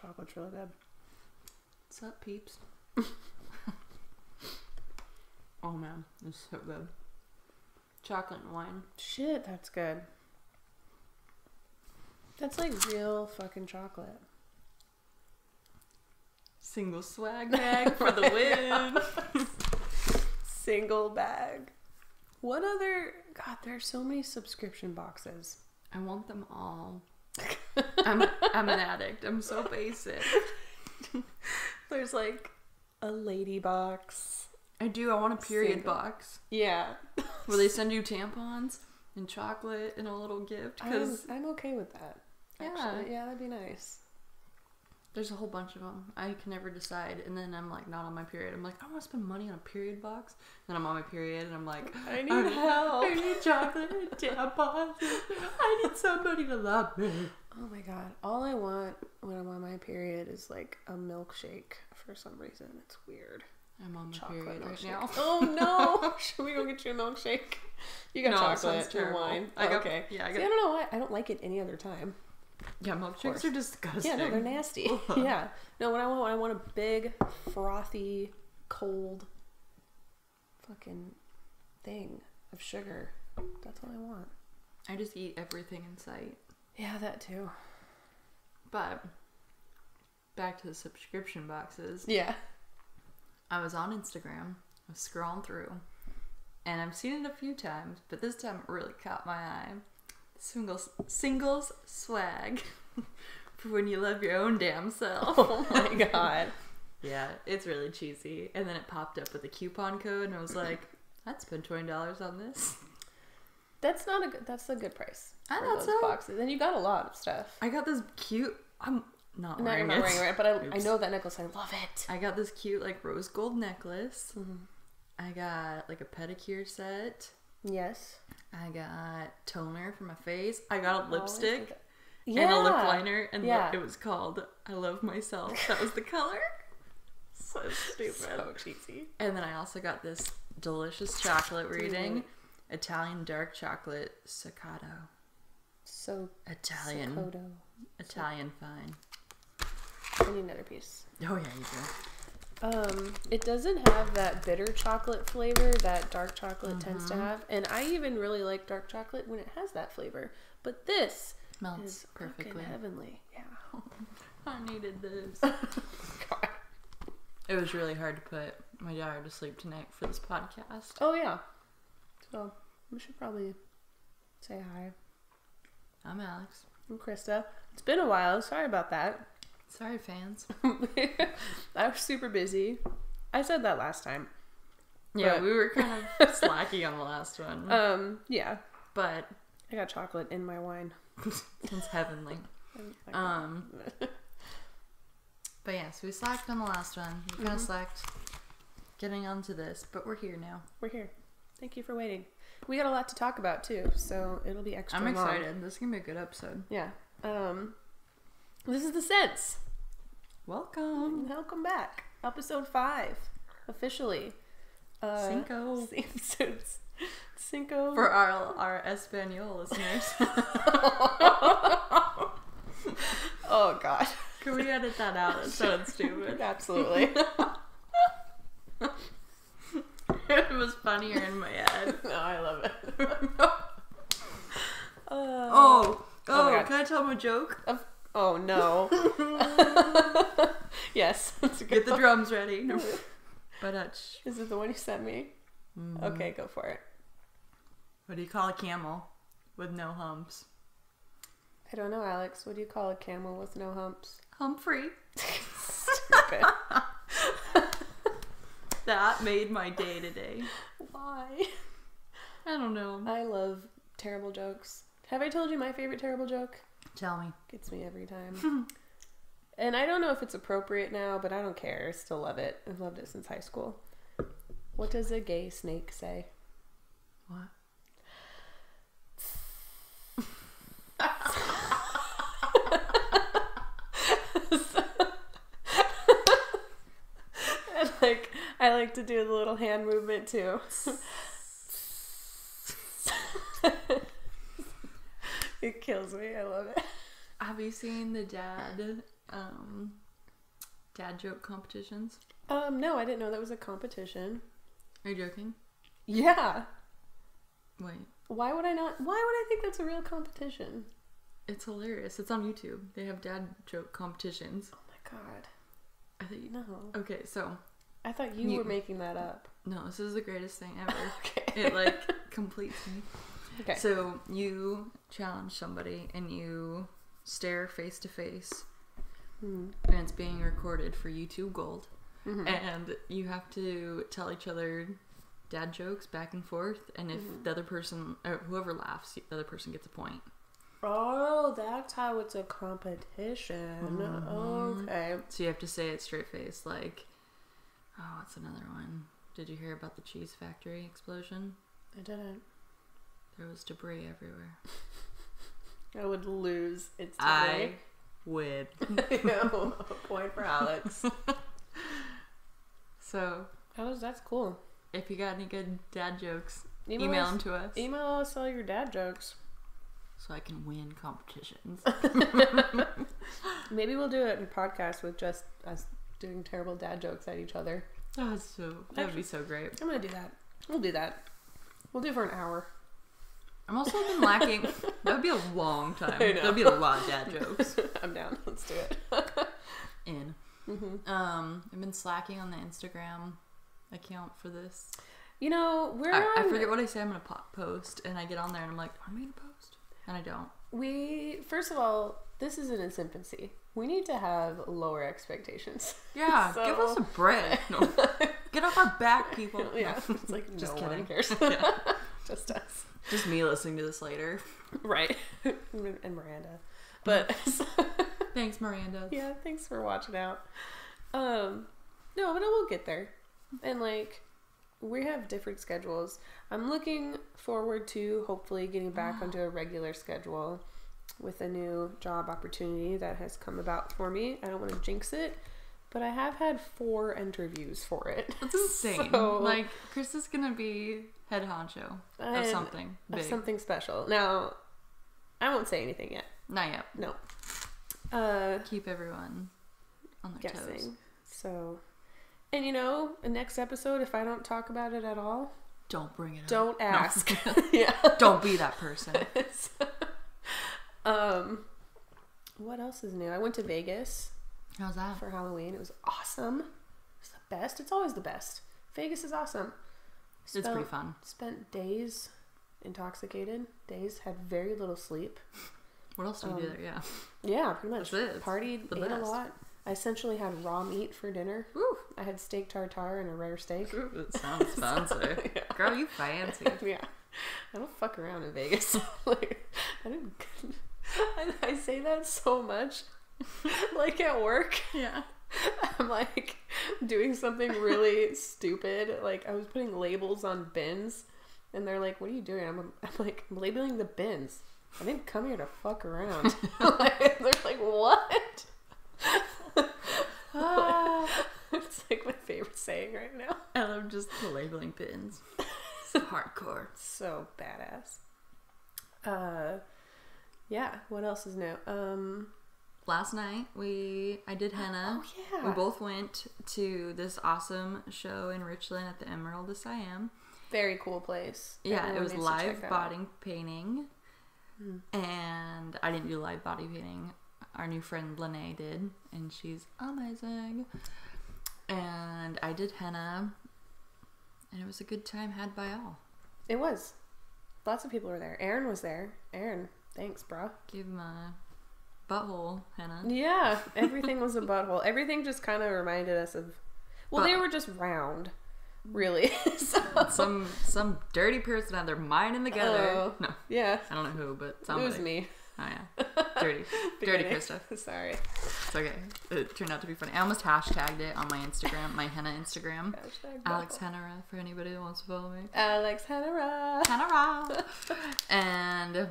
chocolate's really good. What's up, peeps? oh man, it's so good. Chocolate and wine. Shit, that's good. That's like real fucking chocolate. Single swag bag for the win. Single bag. What other? God, there's so many subscription boxes. I want them all. I'm I'm an addict. I'm so basic. There's like a lady box. I do. I want a period Single. box Yeah, where they send you tampons and chocolate and a little gift. I'm, Because I'm okay with that. Yeah. Actually. yeah, that'd be nice. there's a whole bunch of them. I can never decide. And then I'm like not on my period. I'm like I want to spend money on a period box. And Then I'm on my period and I'm like I need I help. I need chocolate and tampons. I need somebody to love me. Oh my god. All I want when I'm on my period is like a milkshake for some reason. It's weird. I'm on my Chocolate period right milkshake. now. Oh no! Should we go get you a milkshake? You got No, chocolate and wine. I Oh, got- okay. yeah, I See, I don't know why. I don't like it any other time. Yeah, milkshakes are disgusting. Yeah, no, they're nasty. yeah. No, what I want, I want a big, frothy, cold, fucking thing of sugar. That's what I want. I just eat everything in sight. Yeah, that too. But back to the subscription boxes. Yeah. I was on Instagram, I was scrolling through, and I've seen it a few times, but this time it really caught my eye. Singles singles swag for when you love your own damn self. Oh my god. Yeah, it's really cheesy. And then it popped up with a coupon code, and I was like, I'd spend twenty dollars on this. That's not a good. That's a good price. I for thought those so. boxes, and you got a lot of stuff. I got this cute. I'm not No, wearing you're not it. wearing it, but I, I know that necklace. I love it. I got this cute like rose gold necklace. Mm-hmm. I got like a pedicure set. Yes. I got toner for my face. I got a Oh, lipstick think- and a lip liner, and Yeah. it was called "I Love Myself." That was the color. so stupid. So cheesy. And then I also got this delicious chocolate reading, Italian dark chocolate staccato. So Italian, Sokoto. Italian fine. I need another piece. Oh yeah, you do. Um, it doesn't have that bitter chocolate flavor that dark chocolate tends to have, and I even really like dark chocolate when it has that flavor. But this Melts perfectly. perfectly heavenly. Yeah. I needed this. God. It was really hard to put my daughter to sleep tonight for this podcast. Oh yeah. So we should probably say hi. I'm Alex. I'm Krista. It's been a while. Sorry about that. Sorry, fans. I was super busy. I said that last time. Yeah, But- we were kind of slacky on the last one, Um, yeah. but I got chocolate in my wine. it's heavenly. Um, but yeah, so we slacked on the last one. We kind of slacked getting onto this, but we're here now. We're here. Thank you for waiting. We got a lot to talk about too, so it'll be extra. I'm long. excited. This is gonna be a good episode. Yeah. Um, this is the sense. Welcome, Welcome back, episode five, officially. Uh, Cinco, Episodes Cinco. for our our Espanol listeners. oh God. Can we edit that out? That sounds stupid. Absolutely. it was funnier in my head. no, I love it. Uh, Oh, Oh oh, can I tell them a joke? of- oh no. yes. That's a good Get the one. drums ready. But uh, Is it the one you sent me? Mm-hmm. Okay, go for it. what do you call a camel with no humps? I don't know, Alex. What do you call a camel with no humps? Humphrey. Stupid. That made my day today. Why? I don't know. I love terrible jokes. Have I told you my favorite terrible joke? Tell me. Gets me every time. and I don't know if it's appropriate now, but I don't care. I still love it. I've loved it since high school. What does a gay snake say? What? And like I like to do the little hand movement too. it kills me. I love it. Have you seen the dad um, dad joke competitions? Um, no, I didn't know that was a competition. Are you joking? Yeah. Wait, Why would I not? Why would I think that's a real competition? it's hilarious. It's on YouTube. They have dad joke competitions. Oh my god. I think. No. Okay, so I thought you, You- were making that up. no, this is the greatest thing ever. Okay. it like completes me. okay. So you challenge somebody and you stare face to face, Hmm. and it's being recorded for YouTube Gold. Mhm. and you have to tell each other dad jokes back and forth and if Mhm. the other person or whoever laughs the other person gets a point Oh, that's how it's a competition. Mhm. Okay. so you have to say it straight face like oh what's another one. Did you hear about the cheese factory explosion? I didn't. there was debris everywhere. I would lose It's i would. No, a point for Alex. so That was that's cool. if you got any good dad jokes Email, email us, them to us. Email us all your dad jokes. so i can win competitions. Maybe we'll do it in podcast with just us doing terrible dad jokes at each other. that's so that would be so great I'm gonna do that. We'll do that. We'll do it for an hour. I'm also been lacking. That would be a long time. That'd be a lot of dad jokes. I'm down. Let's do it. In. hmm Um, I've been slacking on the Instagram account for this. You know, we're I, I forget what I say I'm gonna po- post, and I get on there and I'm like, am I gonna post? And I don't. We first of all, this is in its infancy. We need to have lower expectations. Yeah, So- give us a break. No. Get off our back, people. No. yeah, it's like Just no kidding. one cares. Yeah. Just us, Just me listening to this later. right? and Miranda, but Thanks, Miranda. yeah, thanks for watching out. Um, no, but we'll get there, and like we have different schedules. I'm looking forward to hopefully getting back onto a regular schedule with a new job opportunity that has come about for me. I don't want to jinx it, but I have had four interviews for it. That's insane. So- Like, Chris is gonna be head honcho of something of something special. Now, I won't say anything yet. Not yet. No. Uh, Keep everyone on their toes. guessing. So, and you know, the next episode, if I don't talk about it at all, Don't bring it up. don't No. ask. yeah. Don't be that person. Um, what else is new? I went to Vegas How's that? for Halloween. It was awesome. It's the best. It's always the best. Vegas is awesome. It's pretty fun. Spent days intoxicated. Days had very little sleep. What else do you do Um, there? Yeah. Yeah, pretty much. Partied, The ate a lot. I essentially had raw meat for dinner. Woo. I had steak tartare and a rare steak. It sounds fancy. Yeah. Girl, you fancy. yeah, I don't fuck around in Vegas. like, I didn't. I, I say that so much. like at work, Yeah. I'm like doing something really stupid. Like I was putting labels on bins, and they're like, "What are you doing?" I'm, I'm like, "I'm labeling the bins. I didn't come here to fuck around." Like, they're like, "What?" Ah. it's like my favorite saying right now. I love just the labeling bins. Hardcore. So badass. Uh, yeah. What else is new? Um. Last night we I did henna. Oh yeah. We both went to this awesome show in Richland at the Emerald of Siam. Very cool place. Yeah, Everyone it was needs to check live out. body painting. Mhm. And I didn't do live body painting. Our new friend Lene did, and she's amazing. And I did henna, and it was a good time had by all. It was. Lots of people were there. Aaron was there. Aaron, thanks, bro. Give my butthole henna. Yeah, everything was a butthole. Everything just kind of reminded us of. Well, they were just round, mm. really. so, Some some dirty person had their mind in the gutter. Oh. No, yeah, I don't know who, but somebody. it was me. Oh yeah, dirty, dirty. Krista. Sorry. It's okay. It turned out to be funny. I almost hashtagged it on my Instagram, my henna Instagram. Hashtag Alex butthole. Hennera for anybody that wants to follow me. Alex Hennera. Hennera. and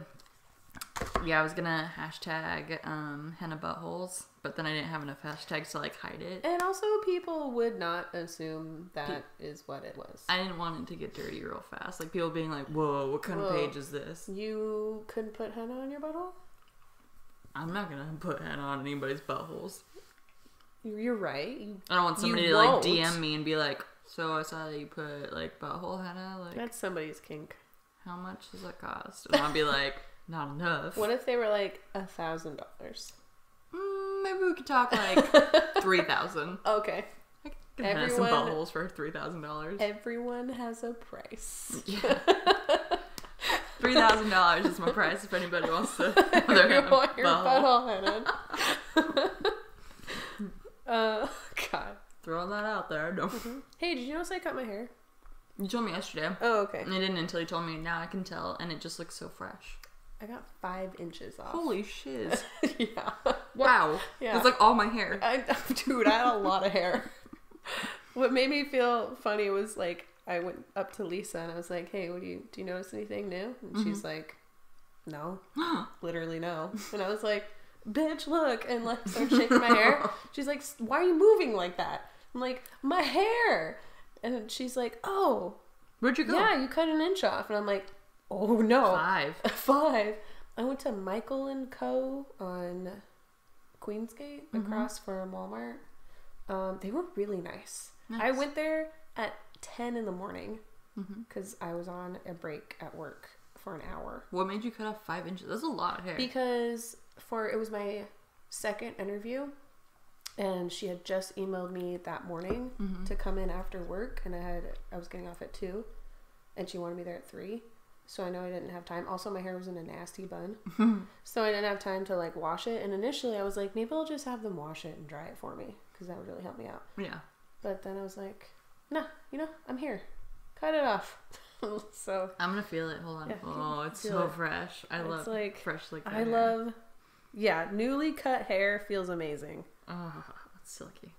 yeah, I was gonna hashtag um, henna buttholes, but then I didn't have enough hashtags to like hide it. And also, people would not assume that is what it was. I didn't want it to get dirty real fast. Like people being like, "Whoa, what kind of page is this?" You couldn't put henna on your butthole? I'm not gonna put henna on anybody's buttholes. You're right. You, I don't want somebody to like won't. DM me and be like, "So I saw that you put like butthole henna. Like, that's somebody's kink. how much does it cost?" And I'll be like, "Not enough." What if they were like a thousand dollars? Mm, maybe we could talk like three thousand. Okay. I could henna some Everyone- buttholes for three thousand dollars. Everyone has a price. Yeah. Three thousand dollars is my price if anybody wants to. you want your butthole. henna. uh, God. Throwing that out there. No. Hey, did you notice I cut my hair? You told me yesterday. Oh, okay. And I didn't until you told me. Now I can tell, and it just looks so fresh. I got five inches off. Holy shiz! yeah. Wow. Yeah. It's like all my hair. I, dude, I had a lot of hair. what made me feel funny was like I went up to Lisa and I was like, "Hey, what do you do? You notice anything new?" And she's mm-hmm. like, "No, literally no." And I was like, "Bitch, look!" And like started shaking my hair. She's like, "Why are you moving like that?" I'm like, "My hair." And she's like, "Oh, Where'd you go? yeah, you cut an inch off." And I'm like, "Oh no, Five. Five. I went to Michael and Co. on Queensgate across from Walmart. Um, they were really nice. I went there at ten in the morning because I was on a break at work for an hour. What made you cut off five inches? That's a lot of hair. Because for it was my second interview, and she had just emailed me that morning Mm-hmm. to come in after work, and I had I was getting off at two, and she wanted me there at three. So I know I didn't have time. Also, my hair was in a nasty bun, so I didn't have time to like wash it. And initially, I was like, maybe I'll just have them wash it and dry it for me because that would really help me out. yeah. But then I was like, nah, you know, I'm here, cut it off. so I'm gonna feel it. Hold on. Yeah, oh, it's so it. fresh. I It's love like- freshly cut I hair. love, yeah, newly cut hair feels amazing. Oh, it's silky.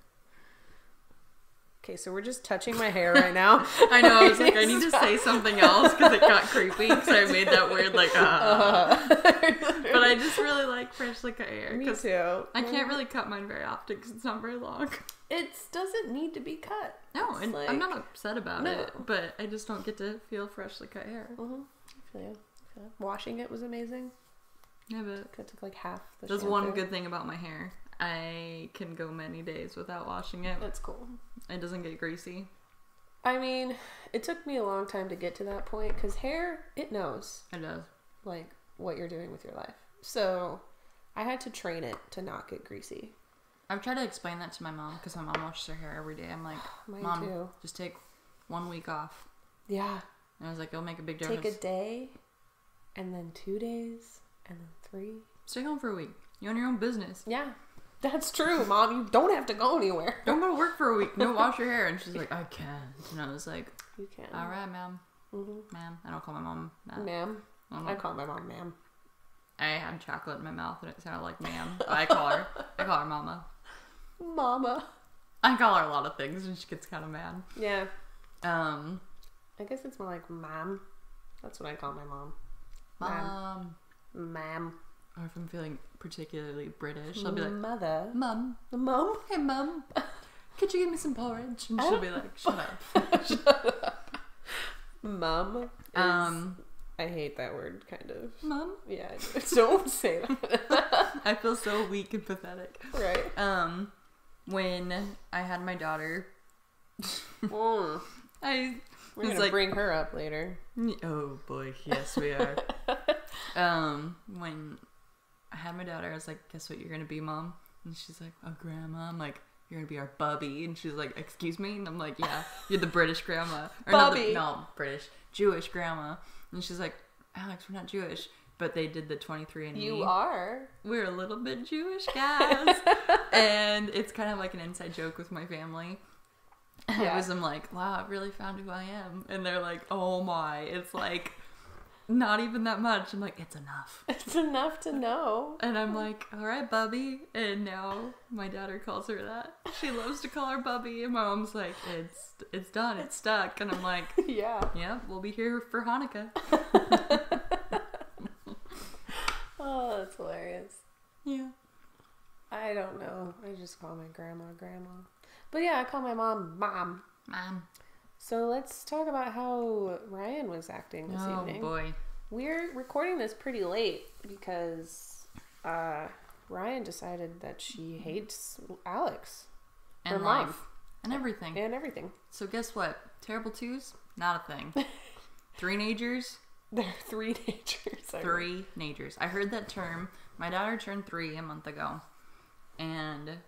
Okay, so we're just touching my hair right now. I know. I was like, I need to say something else because it got creepy. Because I made that weird like. Uh, but I just really like freshly cut hair Me too. I can't really cut mine very often because it's not very long. It doesn't need to be cut. No, and like- I'm not upset about No. it, but I just don't get to feel freshly cut hair. Mm-hmm. I feel you. Washing it was amazing. Yeah, but It took like half the. That's one good thing about my hair. I can go many days without washing it. That's cool. It doesn't get greasy. I mean, it took me a long time to get to that point because hair, it knows It does. like what you're doing with your life. So I had to train it to not get greasy. I've tried to explain that to my mom because my mom washes her hair every day. I'm like, mom, too. just take one week off. Yeah. And I was like, it'll make a big difference. Take a day, and then two days, and then three. Stay home for a week. You own your own business. Yeah, that's true, mom. You don't have to go anywhere. Don't go to work for a week. No, wash your hair. And she's like, I can't. And I was like, You can. all right, ma'am. Mhm. Ma'am. I don't call my mom that. Ma'am. I don't I call my mom ma'am. I had chocolate in my mouth and it sounded like ma'am. I call her. I call her mama. Mama. I call her a lot of things and she gets kind of mad. Yeah. Um, I guess it's more like mom. That's what I call my mom. Ma'am. mom. Ma'am. Or if I'm feeling particularly British, I'll be like, mother. Mum, Mom. hey mum, could you give me some porridge? And she'll be like, shut up. Mum. is- Um, I hate that word, kind of. mum, Yeah, I do. don't say that. I feel so weak and pathetic. right. Um, when I had my daughter, Mm. I We're gonna like, bring her up later. oh boy, yes we are. um, when I had my daughter, I was like, guess what you're gonna be, mom? And she's like, a grandma. I'm like, you're gonna be our bubby. And she's like, excuse me? And I'm like, yeah, you're the British grandma. Or not the- Bubby. no, British, Jewish grandma. And she's like, Alex, we're not Jewish. But they did the 23andMe. You are. We're a little bit Jewish, guys. and it's kind of like an inside joke with my family. Yeah. I was I'm like, wow, I've really found who I am. And they're like, oh my, it's like not even that much. I'm like, it's enough. It's enough to know. And I'm like, all right, Bubby. And now my daughter calls her that. She loves to call her Bubby. And my mom's like, it's it's done, it's stuck. And I'm like, yeah. yeah, we'll be here for Hanukkah. Oh, that's hilarious. Yeah. I don't know. I just call my grandma grandma. But yeah, I call my mom mom. Mom. So let's talk about how Ryan was acting this Oh evening. Oh boy. We're recording this pretty late because uh Ryan decided that she hates Alex and life mom. and everything. and everything. So guess what? Terrible twos, not a thing. Three nagers, They're three nagers. Three nagers. I heard that term. My daughter turned three a month ago, and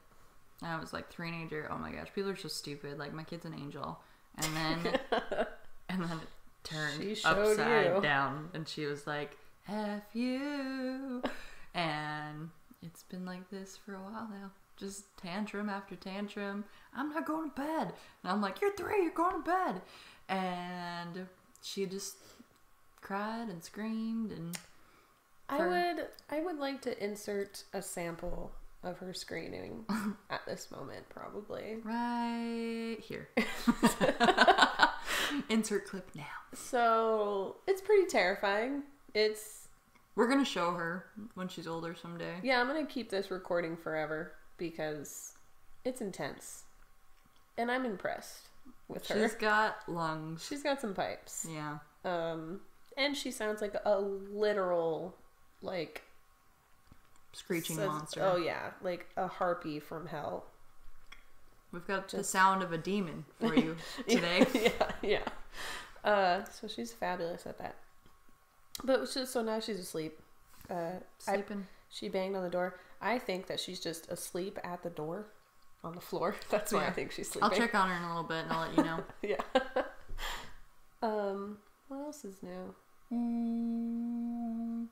I was like, three nager. Oh my gosh, people are so stupid. Like my kid's an angel, and then and then it turned upside you. down, and she was like, "F you," and it's been like this for a while now. Just tantrum after tantrum. I'm not going to bed, and I'm like, "You're three. You're going to bed," and she just cried and screamed and I would I would like to insert a sample of her screaming at this moment, probably. right here. Insert clip now. So it's pretty terrifying. It's We're gonna show her when she's older someday. yeah, I'm gonna keep this recording forever because it's intense. And I'm impressed with her. She's got lungs. She's got some pipes. Yeah. Um and she sounds like a literal like Screeching says- monster. Oh yeah, like a harpy from hell. We've got the sound of a demon for you today. yeah, yeah. Uh, so she's fabulous at that. But it's just so now she's asleep. Uh, I, Sleeping. she banged on the door. I think that she's just asleep at the door, on the floor. That's why I think she's sleeping. I'll check on her in a little bit and I'll let you know. Yeah. um. What else is new? Mm.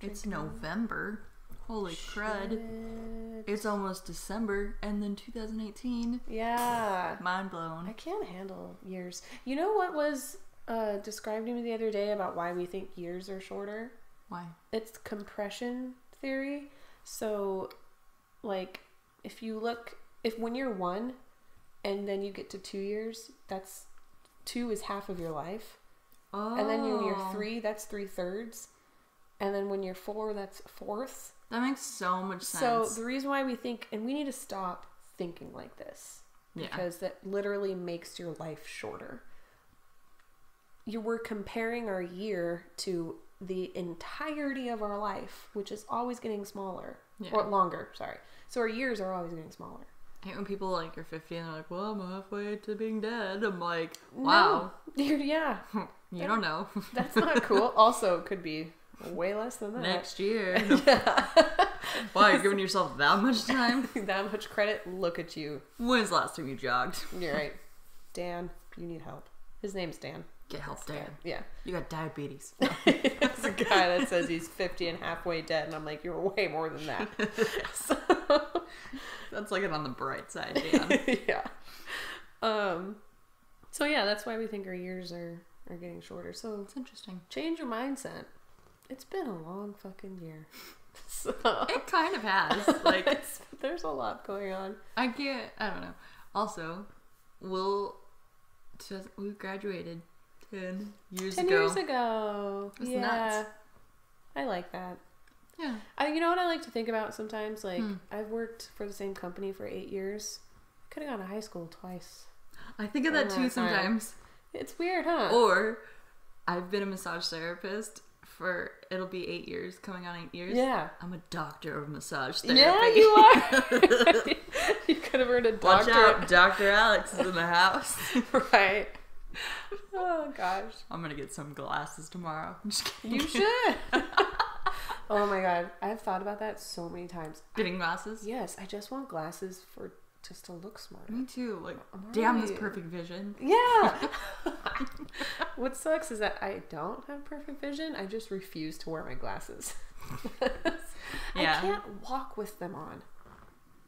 It's November. Holy crud. It's almost December and then 2018. Yeah. Mind blown. I can't handle years. You know what was uh, described to me the other day about why we think years are shorter? Why? it's compression theory. So, like, if you look, if when you're one and then you get to two years, that's two is half of your life. Oh. And then when you're three, that's three thirds. And then when you're four, that's fourth. That makes so much sense. So, the reason why we think, and we need to stop thinking like this yeah. because that literally makes your life shorter. You were comparing our year to the entirety of our life, which is always getting smaller Yeah. or longer. Sorry, so our years are always getting smaller. I hate when people like you're 50 and they're like, well, I'm halfway to being dead. I'm like, wow, No. yeah, you don't know. that's not cool. also, could be way less than that. Next year. wow, you're giving yourself that much time? that much credit. Look at you. When's the last time you jogged? You're right, Dan. You need help. His name's Dan. Get help, Dad. Yeah. You got diabetes. It's a guy that says he's 50 and halfway dead, and I'm like, you're way more than that. so, That's like it on the bright side, Dan. yeah. Um. So yeah, that's why we think our years are are getting shorter. So It's interesting. change your mindset. It's been a long fucking year. So It kind of has. Like, it's, there's a lot going on. I can't, I don't know. Also, we'll, just, we graduated 10 years Ten ago. years ago. It's yeah. nuts. I like that. Yeah. I, you know what I like to think about sometimes? Like Hmm. I've worked for the same company for eight years. Could have gone to high school twice. I think of that too that's fine. sometimes. It's weird, huh? Or I've been a massage therapist for it'll be eight years, coming on eight years. yeah. I'm a doctor of massage therapy. Yeah, you are. you could have earned a doctor. Watch out, Dr. Alex is in the house. right. Oh gosh. I'm gonna get some glasses tomorrow. I'm just kidding. You should. oh my god. I've thought about that so many times. Getting glasses? Yes, I just want glasses for just to look smarter. Me too. Like, damn, this perfect vision. Yeah. what sucks is that I don't have perfect vision. I just refuse to wear my glasses. Yeah. I can't walk with them on.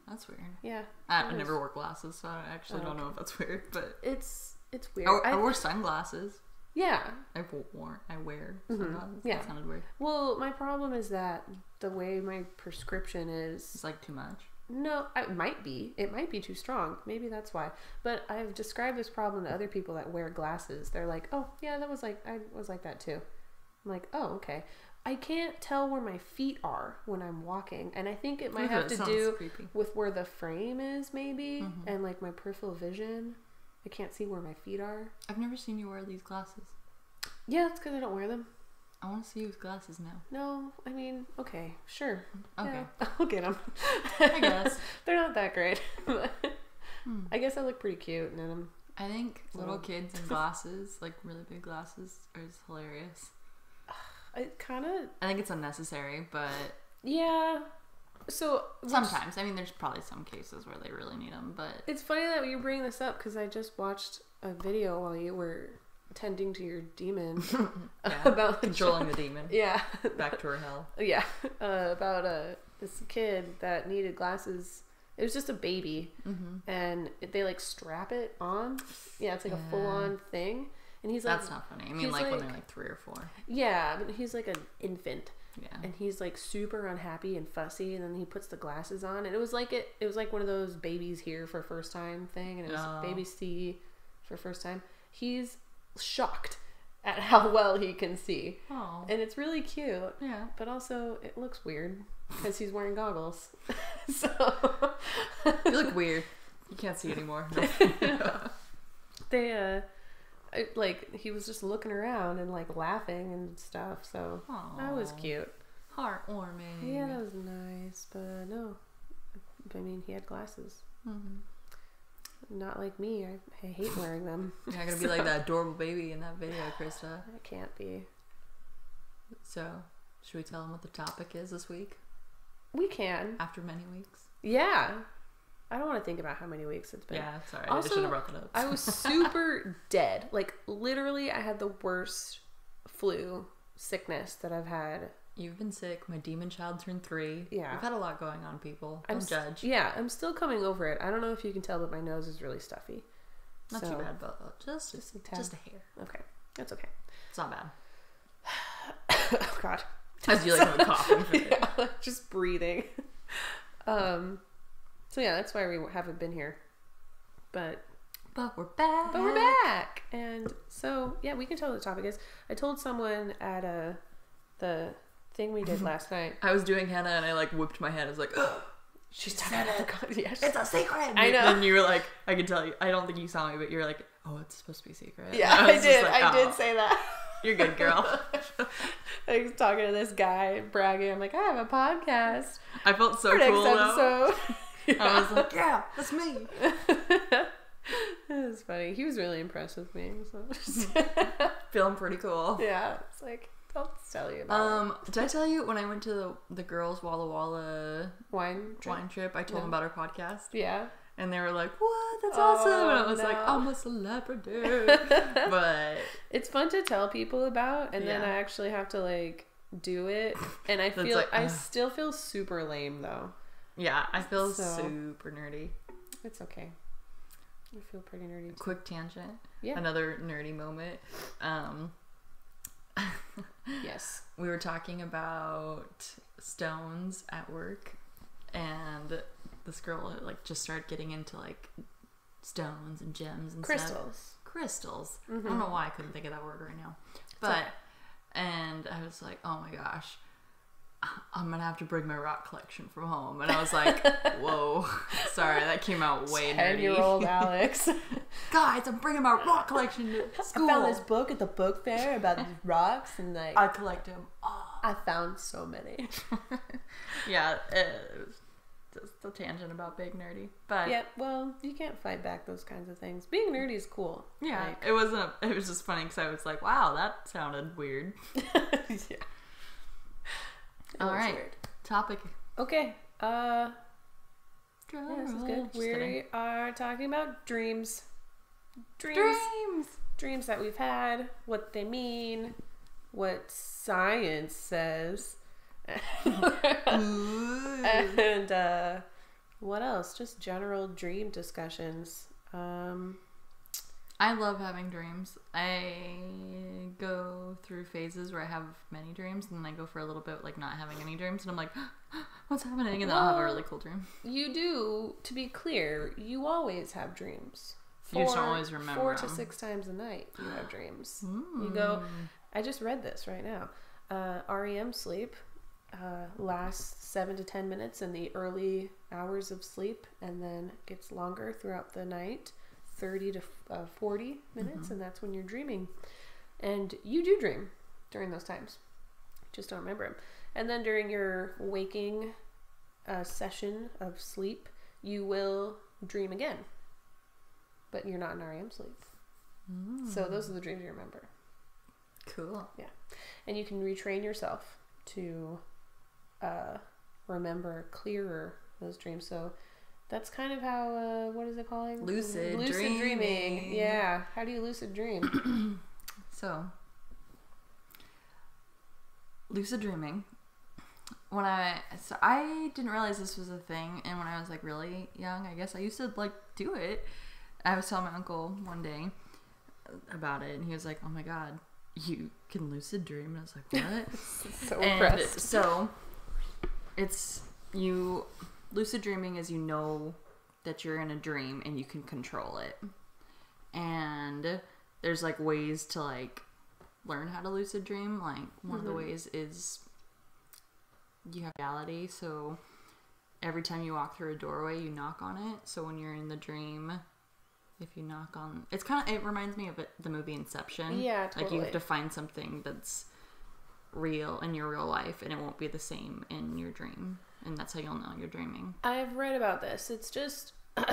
That's weird. Yeah. I, I never wore glasses, so I actually Oh, don't know if that's weird. But It's it's weird. I I- wore sunglasses. yeah. I wore. I wear Mhm. sunglasses. Yeah. That sounded weird. Well, my problem is that the way my prescription is It's like too much. No, it might be. It might be too strong. Maybe that's why. But I've described this problem to other people that wear glasses. They're like, "Oh, yeah, that was like I was like that too." I'm like, "Oh, okay." I can't tell where my feet are when I'm walking, and I think it might have to do creepy. with where the frame is, maybe, Mhm. and like my peripheral vision. I can't see where my feet are. I've never seen you wear these glasses. Yeah, that's because I don't wear them. I want to see you with glasses now. No, I mean, okay, sure. Okay. Yeah, I'll get them. I guess. They're not that great. Hmm. I guess I look pretty cute in them. I think little So- kids in glasses, like really big glasses, are just hilarious. I kind of, I think it's unnecessary, but yeah. So sometimes. I mean, there's probably some cases where they really need them, but It's funny that you bring this up because I just watched a video while you were tending to your demon yeah. about controlling the demon Yeah, back to her hell. yeah, uh, about uh, this kid that needed glasses. It was just a baby, Mm-hmm. and they like strap it on. Yeah, it's like a full on thing, and he's like, That's not funny. I mean, he's like, when they're like three or four. yeah, but he's like an infant, Yeah. and he's like super unhappy and fussy, and then he puts the glasses on, and it was like it, it was like one of those babies hear for first time thing, and it was Oh. baby C for first time. He's shocked at how well he can see, Oh. and it's really cute. Yeah. But also, it looks weird because he's wearing goggles. so You look weird. You can't see anymore. they, uh, like he was just looking around and like laughing and stuff. So that was cute. Heartwarming. Yeah, that was nice. But no, I mean he had glasses. Mhm. Not like me. I, I hate wearing them. You're not gonna be like that adorable baby in that video, Krista. I can't be. So, should we tell them what the topic is this week? We can. After many weeks. Yeah. I don't want to think about how many weeks it's been. Yeah, sorry. I should have brought that up. I was super dead. Like literally, I had the worst flu sickness that I've had. You've been sick. My demon child turned three. Yeah. We've had a lot going on, people. I'm Don't s- judge. Yeah, I'm still coming over it. I don't know if you can tell, but my nose is really stuffy. Not So- too bad, but uh, just Just a just a hair. Okay, that's okay. It's not bad. oh God. As you like coughing yeah, just breathing. Um. So yeah, that's why we haven't been here. But But we're back. but we're back, and so yeah, we can tell what the topic is. I told someone at a the thing we did last night. I was doing henna and I like whipped my head. I was like, oh, She's talking about the con- yeah, it's a secret. I know. And you were like, I can tell you. I don't think you saw me, but you're like, oh, it's supposed to be secret. Yeah, And I, did. like, I "Oh, did say that. You're good, girl. I was talking to this guy, bragging. I'm like, I have a podcast. I felt so For cool though. episode. I was like, yeah, that's me. it was funny. He was really impressed with me. So Feeling pretty cool. yeah, it's like I'll tell you about Um, did I tell you when I went to the, the girls Walla Walla wine. Trip? wine trip? I told No. them about our podcast, Yeah. and they were like, "What? That's Oh, awesome!" And I was like, no. "I'm a celebrity." but It's fun to tell people about, and then I actually have to like do it, and I feel like, I ugh. still feel super lame though. yeah, I feel So- super nerdy. It's okay. I feel pretty nerdy. Too. Quick tangent. Yeah. Another nerdy moment. Um, Yes. we were talking about stones at work, and this girl like just started getting into like stones and gems and stuff. Crystals. crystals. I don't mm-hmm. know why I couldn't think of that word right now. But and I was like, oh my gosh, I'm gonna have to bring my rock collection from home. And I was like, whoa, sorry, that came out way nerdy. Ten year old. Alex. Guys, I'm bringing my rock collection to school. I found this book at the book fair about these rocks, and like I collect them. I found so many. Yeah, it was just a tangent about big nerdy, but yeah, well, you can't fight back those kinds of things. Being nerdy is cool. yeah, Like- it wasn't. It was just funny because I was like, wow, that sounded weird. yeah. It All right. weird. Topic. Okay. Uh, yeah, this is Just good. kidding. We are talking about dreams. Dreams. Dreams. Dreams that we've had, what they mean, what science says, and uh, what else? Just general dream discussions. Um, I love having dreams. I go through phases where I have many dreams, and then I go for a little bit like not having any dreams, and I'm like, "What's happening?" And then I'll have a really cool dream. you do, to be clear, you always have dreams. You just don't always remember Four to six times a night, you have dreams. You go. I just read this right now. Uh, REM sleep uh, lasts seven to ten minutes in the early hours of sleep, and then gets longer throughout the night, thirty to uh, forty minutes, and that's when you're dreaming. And you do dream during those times. just don't remember them. And then during your waking uh, session of sleep, you will dream again, but you're not in REM sleep. So those are the dreams you remember, Cool. Yeah. And you can retrain yourself to uh, remember clearer those dreams. So. That's kind of how, uh, what is it calling? Lucid dreaming. dreaming. Yeah. How do you lucid dream? So, lucid dreaming. When I so I didn't realize this was a thing, and when I was like really young, I guess I used to like do it. I was telling my uncle one day about it, and he was like, "Oh my god, you can lucid dream," and I was like, "What?" so and impressed. so it's you lucid dreaming is you know that you're in a dream and you can control it. And there's like ways to like learn how to lucid dream. Like one of the mm-hmm. ways is you have reality. So every time you walk through a doorway you knock on it. So when you're in the dream if you knock on it's kind of it reminds me of it, the movie inception. Yeah, like you have to find something that's real in your real life and it won't be the same in your dream and that's how you'll know you're dreaming I've read about this. It's just.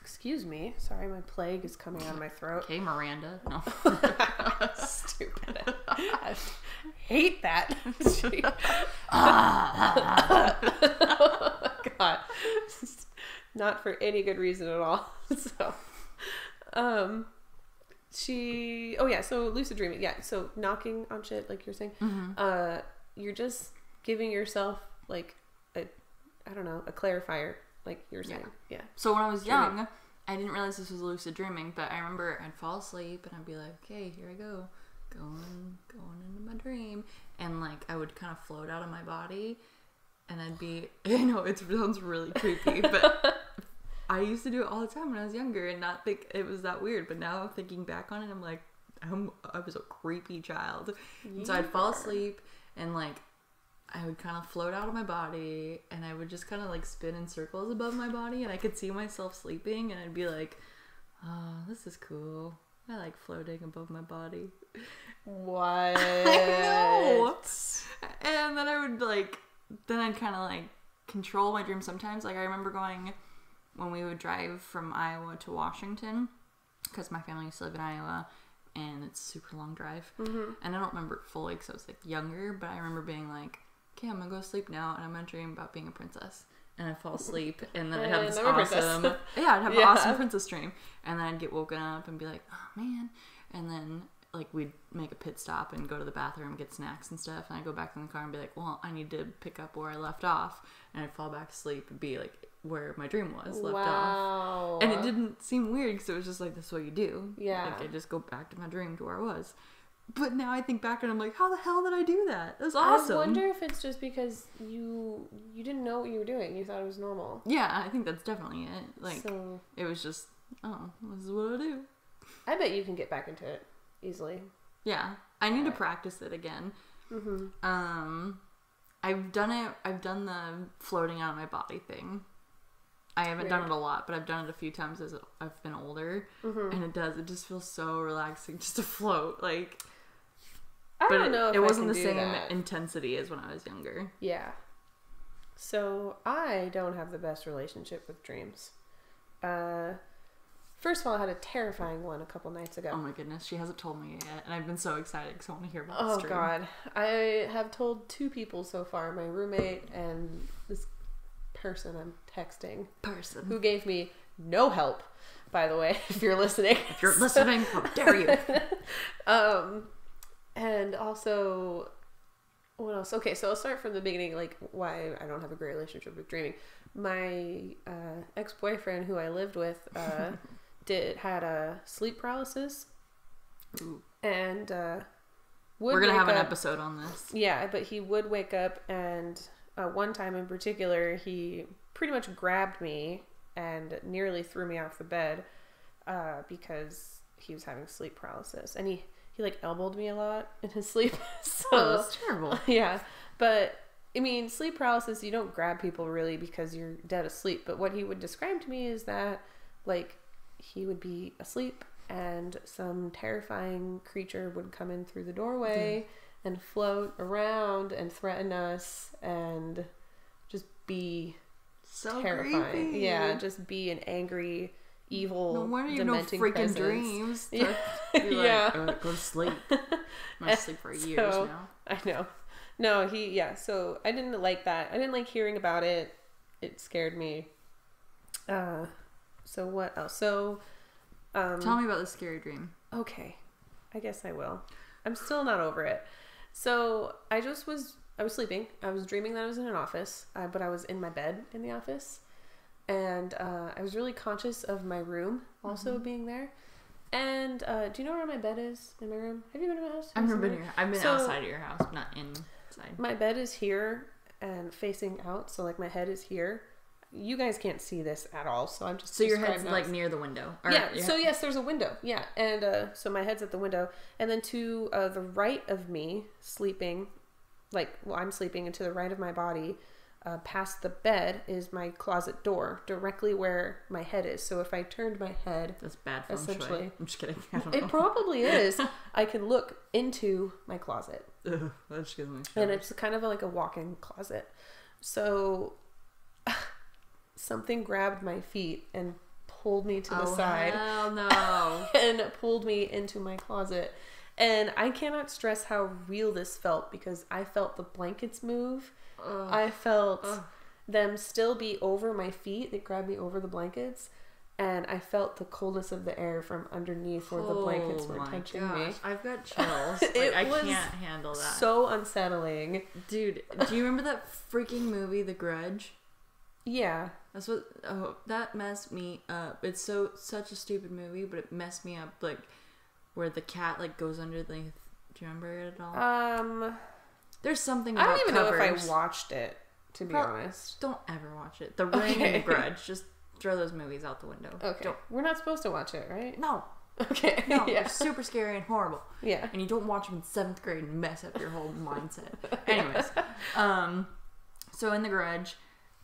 Excuse me. Sorry, my plague is coming out of my throat. okay miranda no Stupid. I hate that. God. Not for any good reason at all. So, um, she. Oh yeah. So lucid dreaming. Yeah. So knocking on shit, like you're saying. Uh, you're just giving yourself like a, I don't know, a clarifier, like you're saying. Yeah. So when I was Dreaming. young, I didn't realize this was lucid dreaming, but I remember I'd fall asleep and I'd be like, okay, here I go, going, going into my dream, and like I would kind of float out of my body, and I'd be, I know it sounds really creepy, but I used to do it all the time when I was younger and not think it was that weird, but now thinking back on it, I'm like, I'm, I was a creepy child, and so I'd fall asleep and like I would kind of float out of my body and I would just kind of like spin in circles above my body and I could see myself sleeping and I'd be like, oh, this is cool. I like floating above my body. What? know. And then I would like, then I'd kind of like control my dream sometimes. Like I remember going when we would drive from Iowa to Washington because my family used to live in Iowa and it's a super long drive. Mm-hmm. And I don't remember it fully because I was like younger, but I remember being like, okay, I'm gonna go sleep now and I'm gonna dream about being a princess. And I'd fall asleep and then I'd have this I'm awesome, yeah, I'd have Yeah. an awesome princess dream. And then I'd get woken up and be like, oh man. And then like we'd make a pit stop and go to the bathroom, get snacks and stuff. And I'd go back in the car and be like, well, I need to pick up where I left off. And I'd fall back asleep and be like where my dream was left off. And it didn't seem weird because it was just like, this is what you do. Yeah. Like, I just go back to my dream to where I was. But now I think back and I'm like, how the hell did I do that? That was awesome. I wonder if it's just because you you didn't know what you were doing. You thought it was normal. Yeah, I think that's definitely it. Like, so it was just, oh, this is what I do. I bet you can get back into it easily. Yeah, I need to practice it again. Mm-hmm. Um, I've done it. I've done the floating out of my body thing. I haven't done it a lot, but I've done it a few times as I've been older, Mm-hmm. and it does. It just feels so relaxing just to float. Like, I but don't it, know if it I wasn't the same that. intensity as when I was younger. Yeah. So I don't have the best relationship with dreams. Uh, first of all, I had a terrifying one a couple nights ago. Oh my goodness, she hasn't told me yet, and I've been so excited because I want to hear about Oh this dream. God, I have told two people so far: my roommate and this person I'm texting, person. who gave me no help. By the way, if you're listening, If you're listening, how dare you? um, and also, what else? Okay, so I'll start from the beginning, like why I don't have a great relationship with dreaming. My uh, ex boyfriend, who I lived with, uh, did had a sleep paralysis, Ooh. and uh, would We're gonna have wake an episode on this. Yeah, but he would wake up, and uh, one time in particular, he pretty much grabbed me and nearly threw me off the bed uh, because he was having sleep paralysis, and he he like elbowed me a lot in his sleep. so Oh, that's terrible. yeah, but I mean, sleep paralysis, you don't grab people really because you're dead asleep. But what he would describe to me is that, like, he would be asleep and some terrifying creature would come in through the doorway hmm. and float around and threaten us and just be So terrifying. creepy. Yeah, just be an angry, evil, No wonder you no freaking presence. dreams. Yeah. You're like, Yeah. "Uh, go to sleep. I'm gonna sleep for years now. I know. No, he yeah. So I didn't like that. I didn't like hearing about it. It scared me. Uh, so what else? So, um, Tell me about the scary dream. okay, I guess I will. I'm still not over it. So I just was I was sleeping. I was dreaming that I was in an office, uh, but I was in my bed in the office, and uh, I was really conscious of my room also Mm-hmm. being there. And uh, do you know where my bed is in my room? Have you been to my house? I've never been here. I've been So- outside of your house, not inside. My bed is here and facing out, so like my head is here. You guys can't see this at all, so I'm just So your head's like near the window. Or yeah. your So yes, there's a window. Yeah, and uh, so my head's at the window, and then to uh, the right of me, sleeping, like well, I'm sleeping, and to the right of my body, uh, past the bed is my closet door, directly where my head is. So if I turned my head, That's bad feng Essentially. shui. I'm just kidding. It know. probably is. I can look into my closet. Ugh, that just gives me and it's kind of like a walk-in closet. So something grabbed my feet and pulled me to the oh, side Hell no. and pulled me into my closet. And I cannot stress how real this felt because I felt the blankets move. Ugh. I felt Ugh. them still be over my feet. They grabbed me over the blankets. And I felt the coldness of the air from underneath where the blankets Oh were touching gosh, I've got chills. Like, It I was can't handle that. So unsettling. Dude, do you remember that freaking movie, The Grudge? Yeah. That's what. Oh, that messed me up. It's so such a stupid movie, but it messed me up. Like where the cat like goes under the. Do you remember it at all? Um, There's something. I don't even know if. I watched it, to be honest. Don't ever watch it. The Ring and Okay. The Grudge. Just throw those movies out the window. Okay. Don't. We're not supposed to watch it, right? No, Okay. no, yeah. they're super scary and horrible. Yeah. and you don't watch them in seventh grade and mess up your whole mindset. Anyways, um, so in the grudge,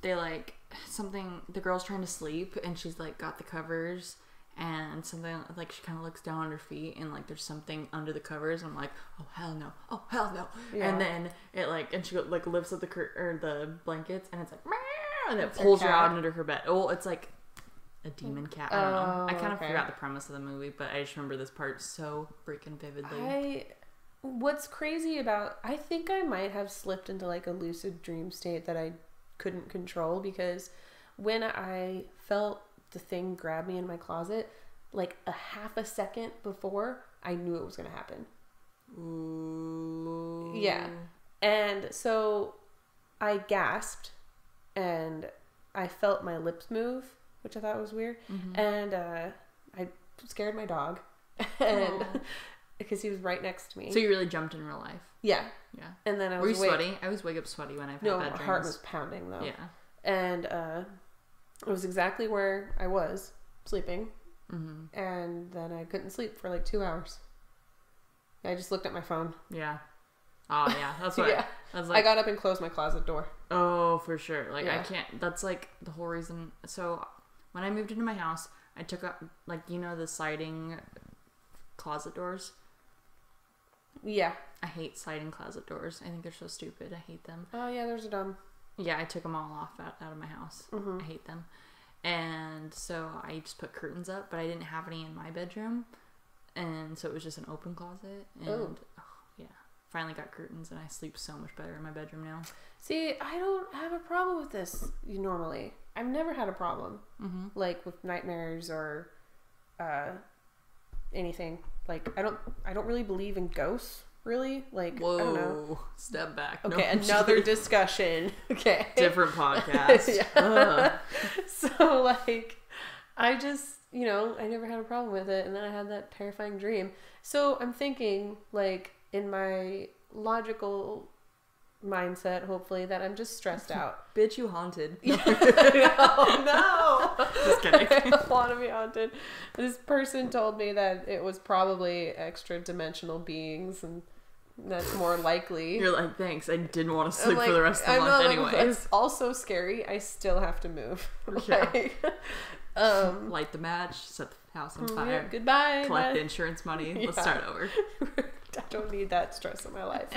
they like something. The girl's trying to sleep, and she's like got the covers, and something like she kind of looks down on her feet, and like there's something under the covers. I'm like, oh hell no, oh hell no, Yeah. and then it like and she go, like lifts up the cur- or the blankets, and it's like, "Meow," and it It's pulls her out under her bed. Oh, it's like. A demon cat. I don't know. I Oh, kind of okay. forgot the premise of the movie, but I just remember this part so freaking vividly. I. What's crazy about. I think I might have slipped into like a lucid dream state that I couldn't control because when I felt the thing grabbed me in my closet, like a half a second before, I knew it was going to happen. Ooh. Yeah. And so I gasped and I felt my lips move, which I thought was weird. Mhm. And uh, I scared my dog. and because he was right next to me. So you really jumped in real life. yeah. Yeah. And then I Were was you awake. sweaty? I always wake up sweaty when I've No, had my bad heart was pounding though. Yeah. And uh, it was exactly where I was sleeping. Mm-hmm. And then I couldn't sleep for like two hours. I just looked at my phone. Yeah. Oh yeah, that's what. yeah. That's I like. got up and closed my closet door. oh, for sure. Like I can't. That's like the whole reason. So when I moved into my house, I took up like you know the sliding closet doors. Yeah. I hate sliding closet doors. I think they're so stupid. I hate them. Oh yeah, there's a dumb. Yeah, I took them all off out, out of my house. Mhm. I hate them. And so I just put curtains up, but I didn't have any in my bedroom. And so it was just an open closet. And Oh. oh, yeah, finally got curtains, and I sleep so much better in my bedroom now. See, I don't have a problem with this normally. I've never had a problem Mm-hmm. like with nightmares or uh, anything. Like I don't, I don't really believe in ghosts. Really, like Whoa, I don't know. step back. Okay, I'm another discussion. Okay, different podcast. So like, I just you know I never had a problem with it, and then I had that terrifying dream. So I'm thinking like in my logical mindset, hopefully that I'm just stressed out. Bitch, you haunted. oh no! Just kidding. I want to be haunted. This person told me that it was probably extra dimensional beings, and That's more likely. You're like, thanks. I didn't want to sleep like, for the rest of the I'm month not like. That's also scary. I still have to move. Yeah. Like, um, Light the match, set the house on yeah, fire, goodbye. collect the insurance money. Let's start over. I don't need that stress in my life.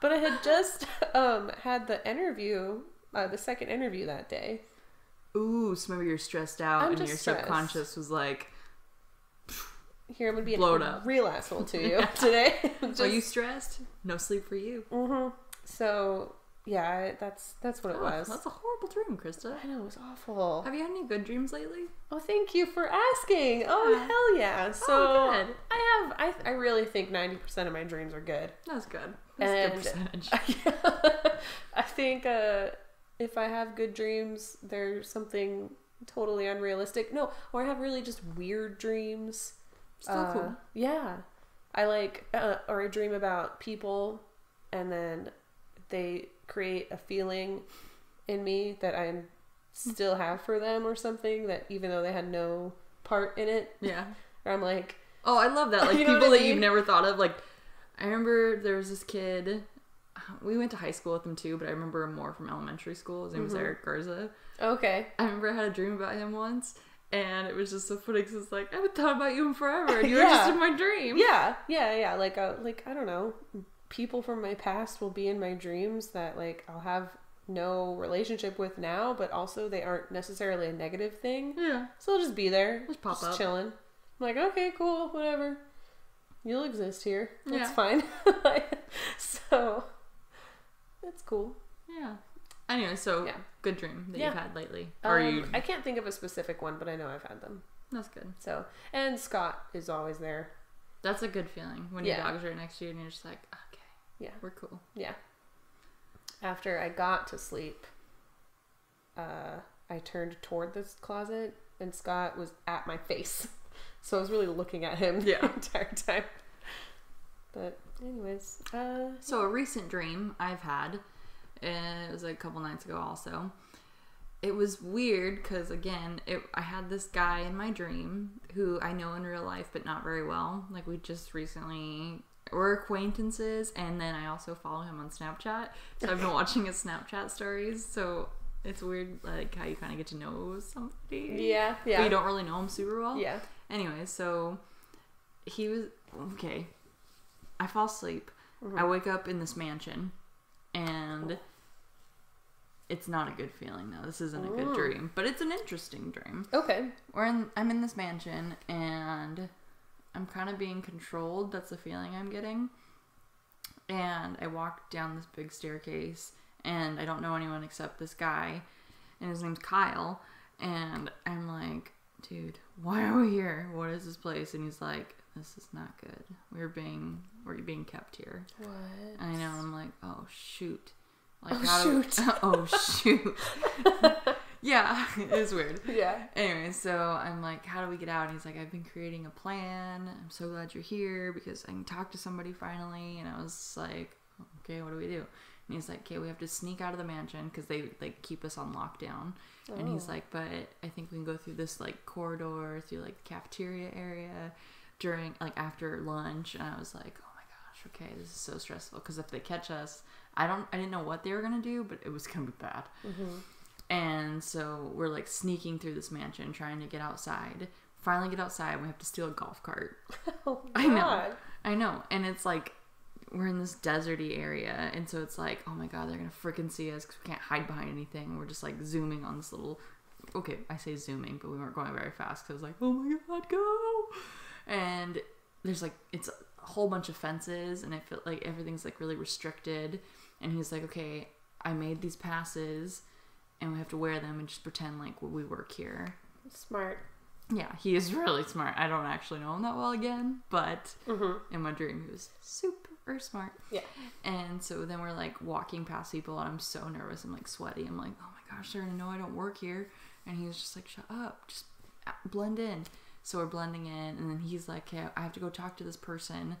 but I had just um, had the interview, uh, the second interview that day. Ooh, so maybe you're stressed out I'm and your stressed. subconscious was like, Here gonna be Blow it a up. real asshole to you today. Just, "Are you stressed? No sleep for you." hmm So yeah, that's that's what it Oh, was. That's a horrible dream, Krista. I know it was awful. Have you had any good dreams lately? Oh, thank you for asking. Oh hell yeah! So Oh. I have I I really think ninety percent of my dreams are good. That's good. That's a good And- percentage. I think uh, if I have good dreams, there's something totally unrealistic. No, or I have really just weird dreams. Still Uh, cool. Yeah, I like, uh, or I dream about people, and then they create a feeling in me that I still have for them, or something that even though they had no part in it, Yeah. or I'm like, Oh, I love that. Like You know people that you've never thought of. Like, I remember there was this kid. We went to high school with him too, but I remember him more from elementary school. His name was Mhm. Eric Garza. okay, I remember I had a dream about him once, and it was just so funny because it's like I haven't thought about you in forever, and you were just in my dream. yeah, yeah, yeah. Like, uh, like I don't know, people from my past will be in my dreams that like I'll have no relationship with now, but also they aren't necessarily a negative thing. Yeah. So they'll just be there, Just pop up. chilling. I'm like, okay, cool, whatever. You'll exist here. That's Yeah. fine. so that's cool. Yeah. Anyway, so Yeah. Good dream that Yeah. you've had lately, or Um, you? I can't think of a specific one, but I know I've had them. That's good. So and Scott is always there. That's a good feeling when Yeah. your dog's right next to you and you're just like, okay, Yeah. we're cool. Yeah. After I got to sleep, uh, I turned toward this closet and Scott was at my face. So I was really looking at him Yeah. the entire time. But anyways, uh So a recent dream I've had, and it was like a couple nights ago also. It was weird because again, it, I had this guy in my dream who I know in real life, but not very well. Like we just recently we're acquaintances, and then I also follow him on Snapchat. So I've been watching his Snapchat stories. So it's weird, like how you kind of get to know somebody. yeah, But yeah. you don't really know him super well. yeah. Anyway, so he was okay. I fall asleep. Mm-hmm. I wake up in this mansion, and it's not a good feeling though. This isn't a good Ooh. dream, but it's an interesting dream. Okay. We're in. I'm in this mansion, and I'm kind of being controlled. That's the feeling I'm getting. And I walk down this big staircase, and I don't know anyone except this guy, and his name's Kyle. And I'm like, dude, why are we here? What is this place? And he's like, this is not good. We're being we're being kept here. What? I know. I'm like, oh shoot. Like Oh, shoot. oh shoot. yeah, it was weird. Yeah. Anyway, so I'm like, how do we get out? And he's like, I've been creating a plan. I'm so glad you're here because I can talk to somebody finally. And I was like, okay, what do we do? And he's like, okay, we have to sneak out of the mansion because they like keep us on lockdown. And he's Oh. like, but I think we can go through this like corridor through like the cafeteria area during like after lunch. And I was like, oh my gosh, okay, this is so stressful because if they catch us, I don't, I didn't know what they were gonna do, but it was gonna be bad. Mm-hmm. And so we're like sneaking through this mansion, trying to get outside. Finally, get outside. We have to steal a golf cart. Oh, I know. I know, and it's like we're in this deserty area, and so it's like, oh my god, they're gonna freaking see us because we can't hide behind anything. We're just like zooming on this little. Okay, I say zooming, but we weren't going very fast because I was like, oh my god, go! And there's like it's a whole bunch of fences, and I feel like everything's like really restricted. And he's like, okay, I made these passes, and we have to wear them and just pretend like we work here. Smart. Yeah, he is really smart. I don't actually know him that well again, but Mm-hmm. in my dream he was super smart. Yeah. And so then we're like walking past people and I'm so nervous. I'm like sweaty. I'm like, oh my gosh, they're gonna know I don't work here. And he was just like, shut up, just blend in. So we're blending in, and then he's like, okay, I have to go talk to this person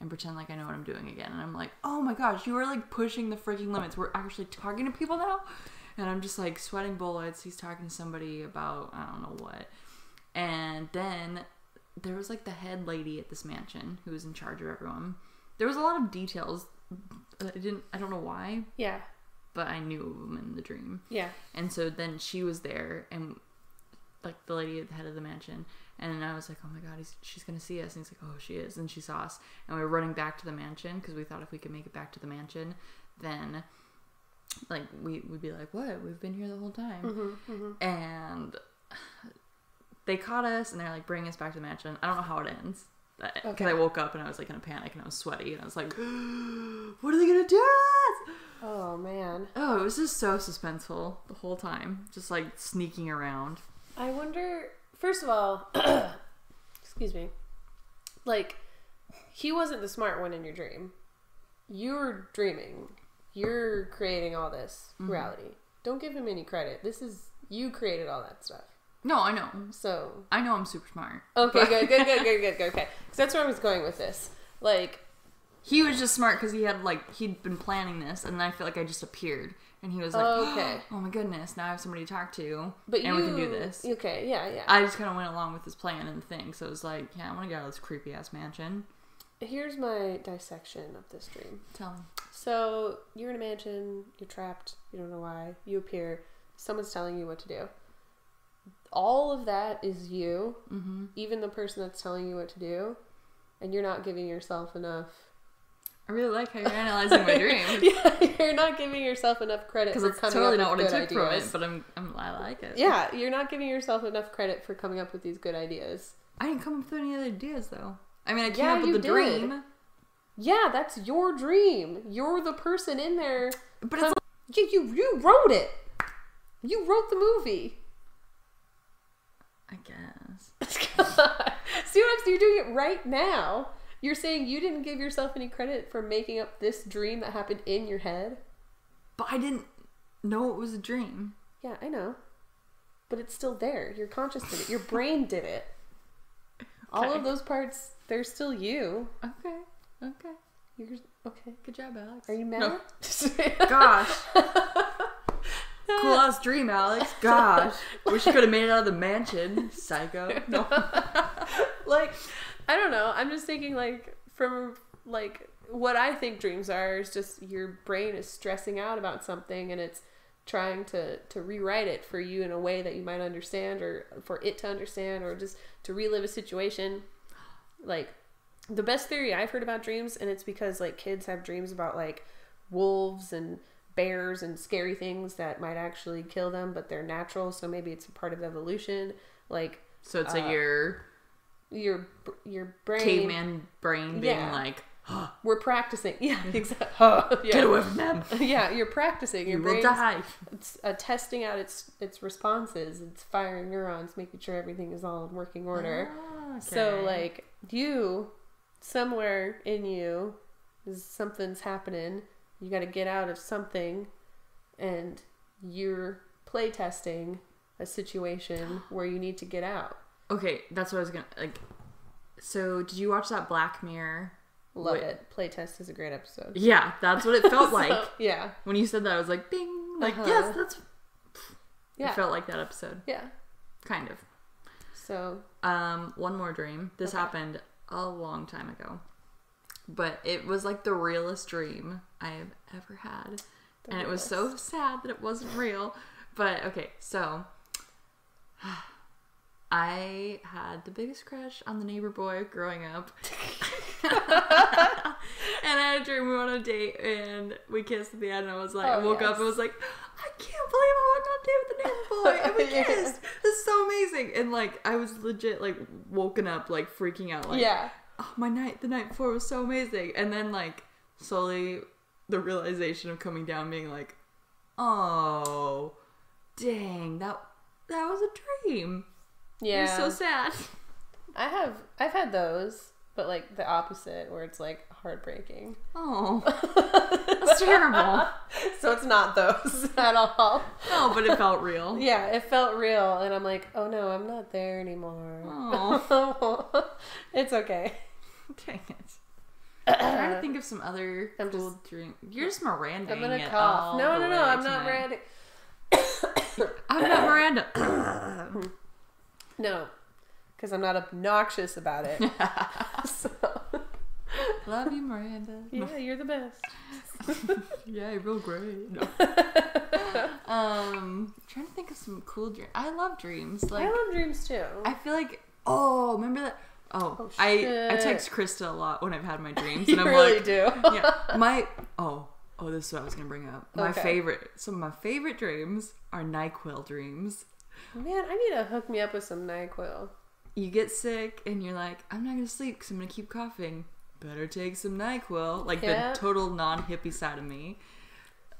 and pretend like I know what I'm doing again. And I'm like, oh my gosh, you are like pushing the freaking limits. We're actually talking to people now. And I'm just like sweating bullets. He's talking to somebody about I don't know what. And then there was like the head lady at this mansion who was in charge of everyone. there was a lot of details. I didn't. I don't know why, Yeah. but I knew of them in the dream. Yeah. And so then she was there, and like the lady at the head of the mansion, and I was like, "Oh my god, he's, she's gonna see us!" And he's like, "Oh, she is," and she saw us, and we were running back to the mansion because we thought if we could make it back to the mansion, then like we would be like, "What? We've been here the whole time," Mm-hmm, and they caught us, and they're like, "Bring us back to the mansion." I don't know how it ends. Because Okay. I woke up and I was like in a panic and I was sweaty and I was like, "What are they gonna do to us?" Oh man. Oh, it was just so suspenseful the whole time, just like sneaking around. I wonder. First of all, excuse me. Like, he wasn't the smart one in your dream. You're dreaming. You're creating all this mm-hmm. reality. Don't give him any credit. This is you created all that stuff. No, I know. So I know I'm super smart. okay, But good, good, good, good, good, good. Okay, because that's where I was going with this. Like, He was just smart because he had like he'd been planning this, and then I feel like I just appeared, and he was like, Okay. "Oh my goodness, now I have somebody to talk to, but and you we can do this." Okay, yeah, yeah. I just kind of went along with his plan and thing, so it was like, "Yeah, I want to get out of this creepy ass mansion." Here's my dissection of this dream. Tell me. So you're in a mansion, you're trapped, you don't know why, you appear, someone's telling you what to do. All of that is you, Mm-hmm. even the person that's telling you what to do, and you're not giving yourself enough. I really like how you're analyzing my dream yeah, you're not giving yourself enough credit because it's coming totally up not what I took from it, but I'm, I'm I like it. yeah, you're not giving yourself enough credit for coming up with these good ideas. I didn't come up with any other ideas though. I mean, I came Yeah, up with the did. dream, Yeah, that's your dream. You're the person in there. but it's Yeah, you you wrote it. You wrote the movie. I guess. See what I'm saying? You're doing it right now. You're saying you didn't give yourself any credit for making up this dream that happened in your head. But I didn't know it was a dream. Yeah, I know. But it's still there. Your conscious did it. Your brain did it. All Okay. of those parts, they're still you. Okay. Okay. You're okay. Good job, Alex. Are you mad? No. Gosh. cool ass dream, Alex. Gosh. Wish you could have made it out of the mansion. Psycho. No. like I don't know. I'm just thinking like from like what I think dreams are is just your brain is stressing out about something and it's trying to to rewrite it for you in a way that you might understand or for it to understand or just to relive a situation. Like the best theory I've heard about dreams and it's because like kids have dreams about like wolves and bears and scary things that might actually kill them but they're natural so maybe it's a part of evolution like So it's Uh, like your your your brain caveman brain being Yeah. like, we're practicing. Yeah exactly. Yeah. get away from them. yeah you're practicing. Your You will die. it's uh, testing out its its responses. It's firing neurons making sure everything is all in working order. Ah, so like you somewhere in you is something's happening. You got to get out of something and you're play testing a situation where you need to get out Okay, that's what I was gonna like. So, did you watch that Black Mirror? love Wait. it playtest is a great episode Yeah, that's what it felt So, like yeah when you said that. I was like, "Bing!" Like, Uh-huh. yes, that's. yeah It felt like that episode, yeah kind of. so Um, one more dream. This Okay. happened a long time ago, but it was like the realest dream I have ever had, The and it was so sad that it wasn't real. But okay, so I had the biggest crush on the neighbor boy growing up. and I had a dream we went on a date and we kissed at the end and I was like oh, I Oh, woke up and was like, I can't believe I went on a date with the neighbor boy and we Yeah. kissed. This is so amazing. And like I was legit like woken up like freaking out like yeah oh, my night the night before was so amazing. And then like slowly the realization of coming down being like, oh dang, that that was a dream. Yeah so sad. i have i've had those but like the opposite where it's like heartbreaking Oh, that's terrible. so it's not those at all No, but it felt real. yeah it felt real and i'm like oh no i'm not there anymore Oh, it's okay dang it. I'm trying to think of some other I'm cool dream. You're just Miranda. i'm gonna cough no no no i'm not ready. ready I'm not Miranda. no because i'm not obnoxious about it so Love you, Miranda. Yeah, you're the best. Yeah, you're real great. No. um, trying to think of some cool dreams. I love dreams. Like I love dreams too. I feel like oh, remember that? Oh, Oh, I I text Krista a lot when I've had my dreams, you and I'm really like, do. yeah, my oh oh, this is what I was gonna bring up. My Okay. favorite, some of my favorite dreams are Nyquil dreams. Man, I need to hook me up with some Nyquil. You get sick and you're like, I'm not gonna sleep because I'm gonna keep coughing. Better take some Nyquil. Like Yeah. the total non-hippie side of me.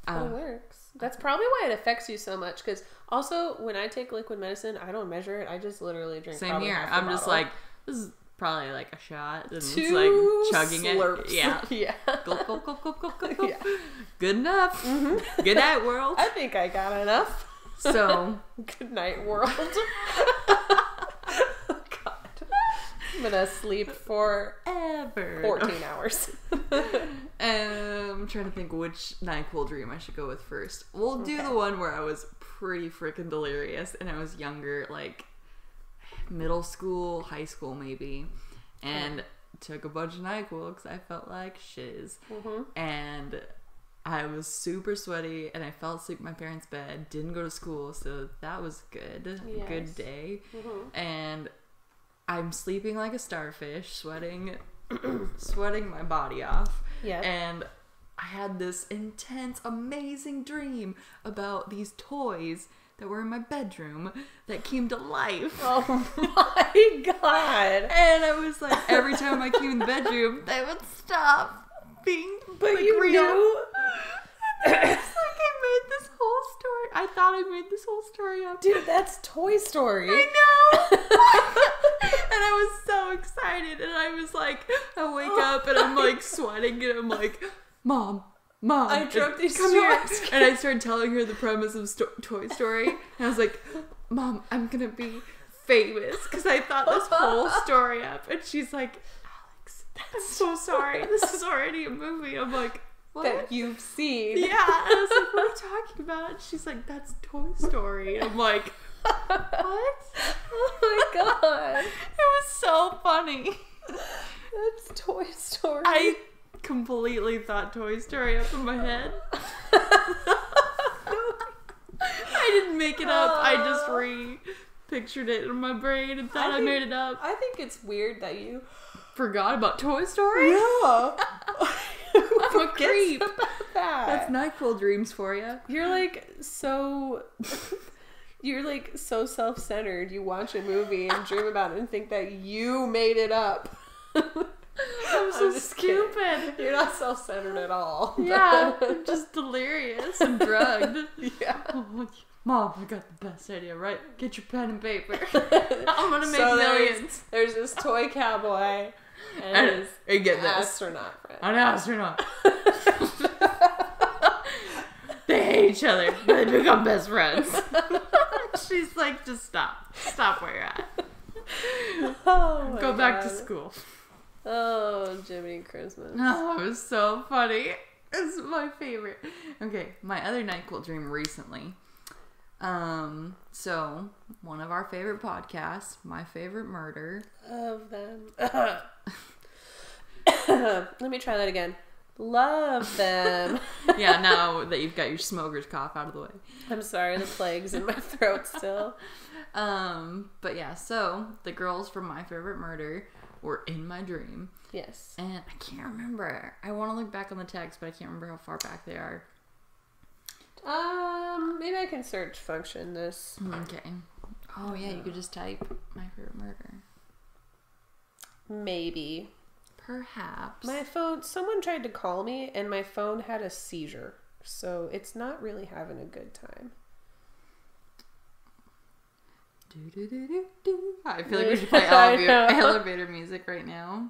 It Um, works. That's probably why it affects you so much. Because also, when I take liquid medicine, I don't measure it. I just literally drink. Same here. I'm just bottle. like, this is probably like a shot. And two it's like chugging slurps. it. Yeah. yeah. Gulp, gulp, gulp, gulp, gulp, gulp, gulp. Yeah. Good enough. Good night, world. I think I got enough. So, Good night, world. God. I'm gonna sleep for ever. 14 hours. Um, I'm trying to think which NyQuil dream I should go with first. We'll do Okay. the one where I was pretty freaking delirious and I was younger, like middle school, high school maybe, and took a bunch of NyQuil because I felt like shiz. hmm And I was super sweaty and I fell asleep in my parents' bed, didn't go to school, so that was good. Yes. Good day. hmm And I'm sleeping like a starfish, sweating sweating my body off. Yeah. And I had this intense, amazing dream about these toys that were in my bedroom that came to life. Oh my god. And I was like, every time I came in the bedroom, they would stop being But like, you real. knew. And it was like I made this whole story. I thought I made this whole story up. Dude, that's Toy Story. I know. and I was so excited, and I was like, I wake oh up and I'm like sweating, and I'm like, Mom, Mom, I dreamt these stories. And I started telling her the premise of sto- Toy Story, and I was like, Mom, I'm gonna be famous because I thought this whole story up, and she's like, Alex, I'm so sorry. This is already a movie. I'm like, what? that you've seen. Yeah, and I was like, "What are you talking about?" And she's like, "That's Toy Story." And I'm like, "What?" Oh my god. It was so funny. That's Toy Story. I completely thought Toy Story up in my head. I didn't make it up. I just re pictured it in my brain and thought I, think- made it up. I think it's weird that you. Forgot about Toy Story. Yeah. I'm a creep. about that? That's Nyquil dreams for you. You're like so. You're like so self-centered. You watch a movie and dream about it and think that you made it up. I'm so I'm just kidding. stupid. You're not self-centered at all. Yeah, I'm just delirious and drugged. yeah. Oh, Mom, I got the best idea, right? Get your pen and paper. I'm gonna make So there's, millions. there's this toy cowboy and And, get this. astronaut friend. An astronaut. they hate each other, but they become best friends. She's like, just stop. Stop where you're at. Oh Go back to school. Oh, Jiminy Christmas. Oh, it was so funny. It's my favorite. Okay, my other NyQuil dream recently. Um, so one of our favorite podcasts, My Favorite Murder. Love them. Let me try that again. Love them. Yeah, now that you've got your smoker's cough out of the way. I'm sorry, the plague's in my throat still. Um, but yeah, so the girls from My Favorite Murder were in my dream, Yes. and I can't remember. I want to look back on the text, but I can't remember how far back they are. Um, maybe I can search function this. Okay. Oh yeah, you could just type My Favorite Murder. Maybe. Perhaps. My phone, someone tried to call me and my phone had a seizure. So it's not really having a good time. Do-do-do-do-do. I feel like we should play elevator, elevator music right now.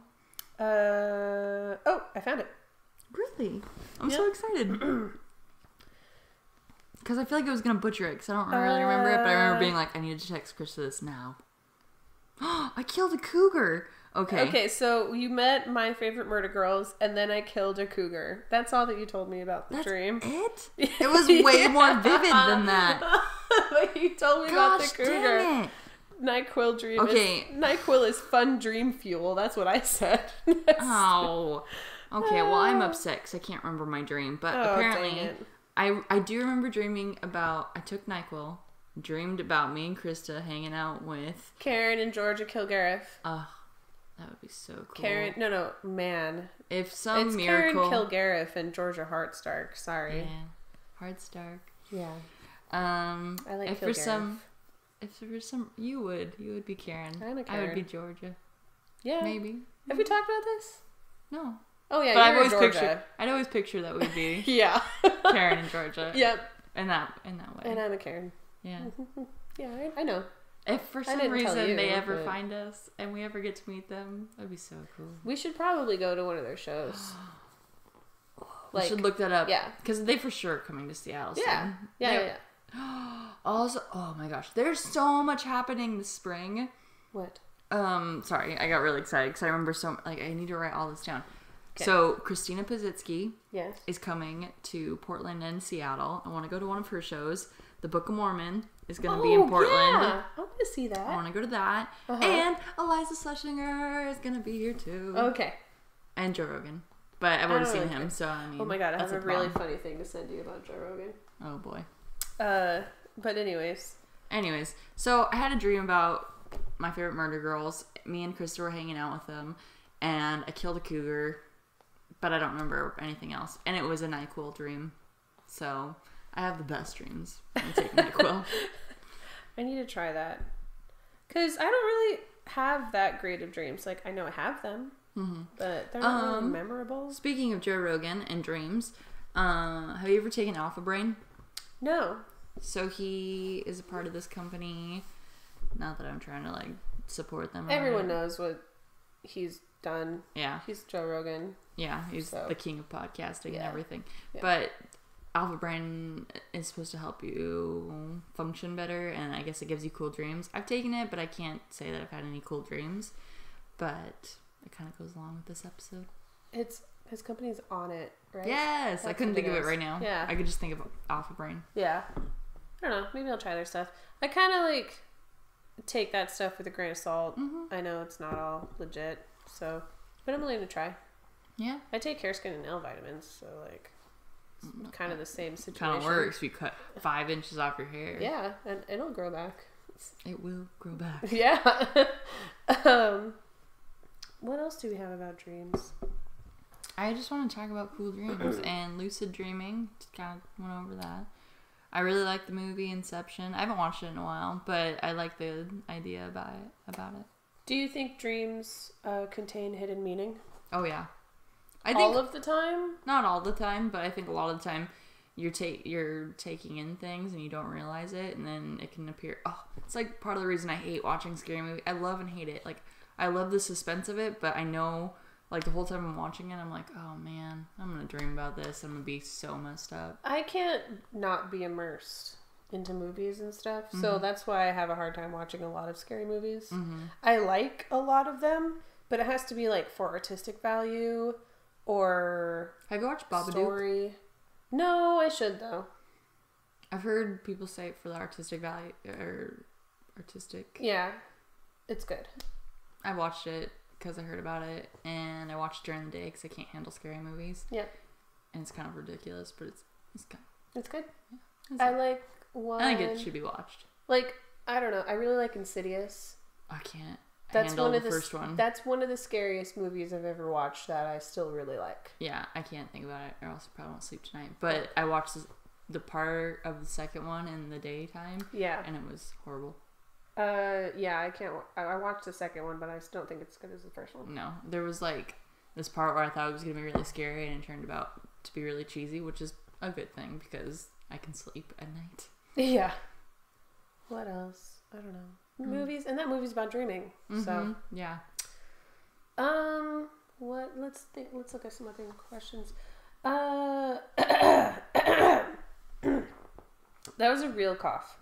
Uh, oh, I found it. Really? I'm so excited. Because I feel like I was going to butcher it because I don't really remember it, but I remember Uh. being like, I need to text Chris this now. I killed a cougar. Okay. Okay, so you met my favorite murder girls, and then I killed a cougar. That's all that you told me about the That's dream. it? It was way more vivid than that. But you told me Gosh about the cougar. dang it. Nyquil dream. Okay. Is, Nyquil is fun dream fuel. That's what I said. Oh. Okay, well, I'm upset because I can't remember my dream. But Oh, apparently, it. I, I do remember dreaming about. I took NyQuil, dreamed about me and Krista hanging out with. Karen and Georgia Kilgariff. Uh, that would be so cool. Karen, no, no, man. If some it's miracle. Karen Kilgariff and Georgia Hardstark. Sorry. Yeah. Hardstark. Yeah. Um, I like if for some, if for some, you would, you would be Karen. I'm a I would be Georgia, Yeah. maybe. Have we talked about this? No, Oh yeah, but I've always Georgia. pictured. I'd always picture that we'd be Yeah. Karen and Georgia. yep. In that in that way. And I'm a Karen. yeah. Yeah, I, I know. If for some reason they ever but- find us and we ever get to meet them, that'd be so cool. We should probably go to one of their shows. we should look that up. yeah. Because they for sure are coming to Seattle. yeah, soon. yeah, yeah, yeah. Also, oh my gosh, there's so much happening this spring. What? Um, sorry, I got really excited because I remember so like I need to write all this down. Okay. So Christina Pazsitzky Yes. is coming to Portland and Seattle. I want to go to one of her shows. The Book of Mormon is going to be in Portland. Oh, Yeah. I want to see that. I want to go to that. Uh-huh. And Iliza Shlesinger is going to be here too. Okay. And Joe Rogan. But I've already Oh, seen him, so I mean. Oh my god, I have a a really funny thing to send you about Joe Rogan. Oh boy. Uh, but anyways, Anyways, so I had a dream about my favorite murder girls. Me and Krista were hanging out with them, and I killed a cougar, but I don't remember anything else. And it was a Nyquil dream. So I have the best dreams. I'm taking Nyquil. I need to try that because I don't really have that great of dreams. Like I know I have them, but they're not really Um, memorable. Speaking of Joe Rogan and dreams, uh, have you ever taken Alpha Brain? No. So he is a part of this company. Not that I'm trying to like support them. Everyone knows what he's done. Yeah, He's Joe Rogan. yeah, he's So- the king of podcasting and everything. Yeah. But Alpha Brain is supposed to help you function better, and I guess it gives you cool dreams. I've taken it, but I can't say that I've had any cool dreams. But it kind of goes along with this episode. It's his company's on it, right? Yes, I couldn't think of it right now. Yeah. I could just think of Alpha Brain. Yeah. I don't know. Maybe I'll try their stuff. I kind of like take that stuff with a grain of salt. Mhm. I know it's not all legit, so but I'm willing to try. Yeah, I take hair, skin, and nail vitamins, so like it's kind of the same situation. kind of works. You cut five inches off your hair. Yeah, and it'll grow back. it will grow back. Yeah. um, what else do we have about dreams? I just want to talk about cool dreams and lucid dreaming. Just kind of went over that. I really like the movie Inception. I haven't watched it in a while, but I like the idea about it. About it. Do you think dreams uh, contain hidden meaning? Oh yeah, I think All of the time? not all the time, but I think a lot of the time you're take you're taking in things and you don't realize it, and then it can appear. Oh, it's like part of the reason I hate watching scary movies. I love and hate it. Like I love the suspense of it, but I know like the whole time I'm watching it, I'm like, oh man, I'm gonna dream about this. I'm gonna be so messed up. I can't not be immersed into movies and stuff, Mm-hmm. so that's why I have a hard time watching a lot of scary movies. Mm-hmm. I like a lot of them, but it has to be like for artistic value or Have you watched Babadook? story. No, I should though. I've heard people say it for the artistic value or artistic. Yeah, it's good. I watched it because I heard about it, and I watched during the day because I can't handle scary movies. Yep. and it's kind of ridiculous, but it's it's kind. It's good. It's I like one. I think it should be watched. like I don't know. I really like Insidious. I can't That's handle one of the the first one. That's one of the scariest movies I've ever watched that I still really like. yeah, I can't think about it, or else I probably won't sleep tonight. But I watched this, the part of the second one in the daytime, Yeah. and it was horrible. Uh, yeah. I can't. I, watched the second one, but I still don't think it's as good as the first one. No, there was like this part where I thought it was gonna be really scary, and it turned out to be really cheesy, which is a good thing because I can sleep at night. Yeah. What else? I don't know. Movies, and that movie's about dreaming. So, Mhm, yeah. um, what? Let's think. Let's look at some other questions. Uh, that was a real cough.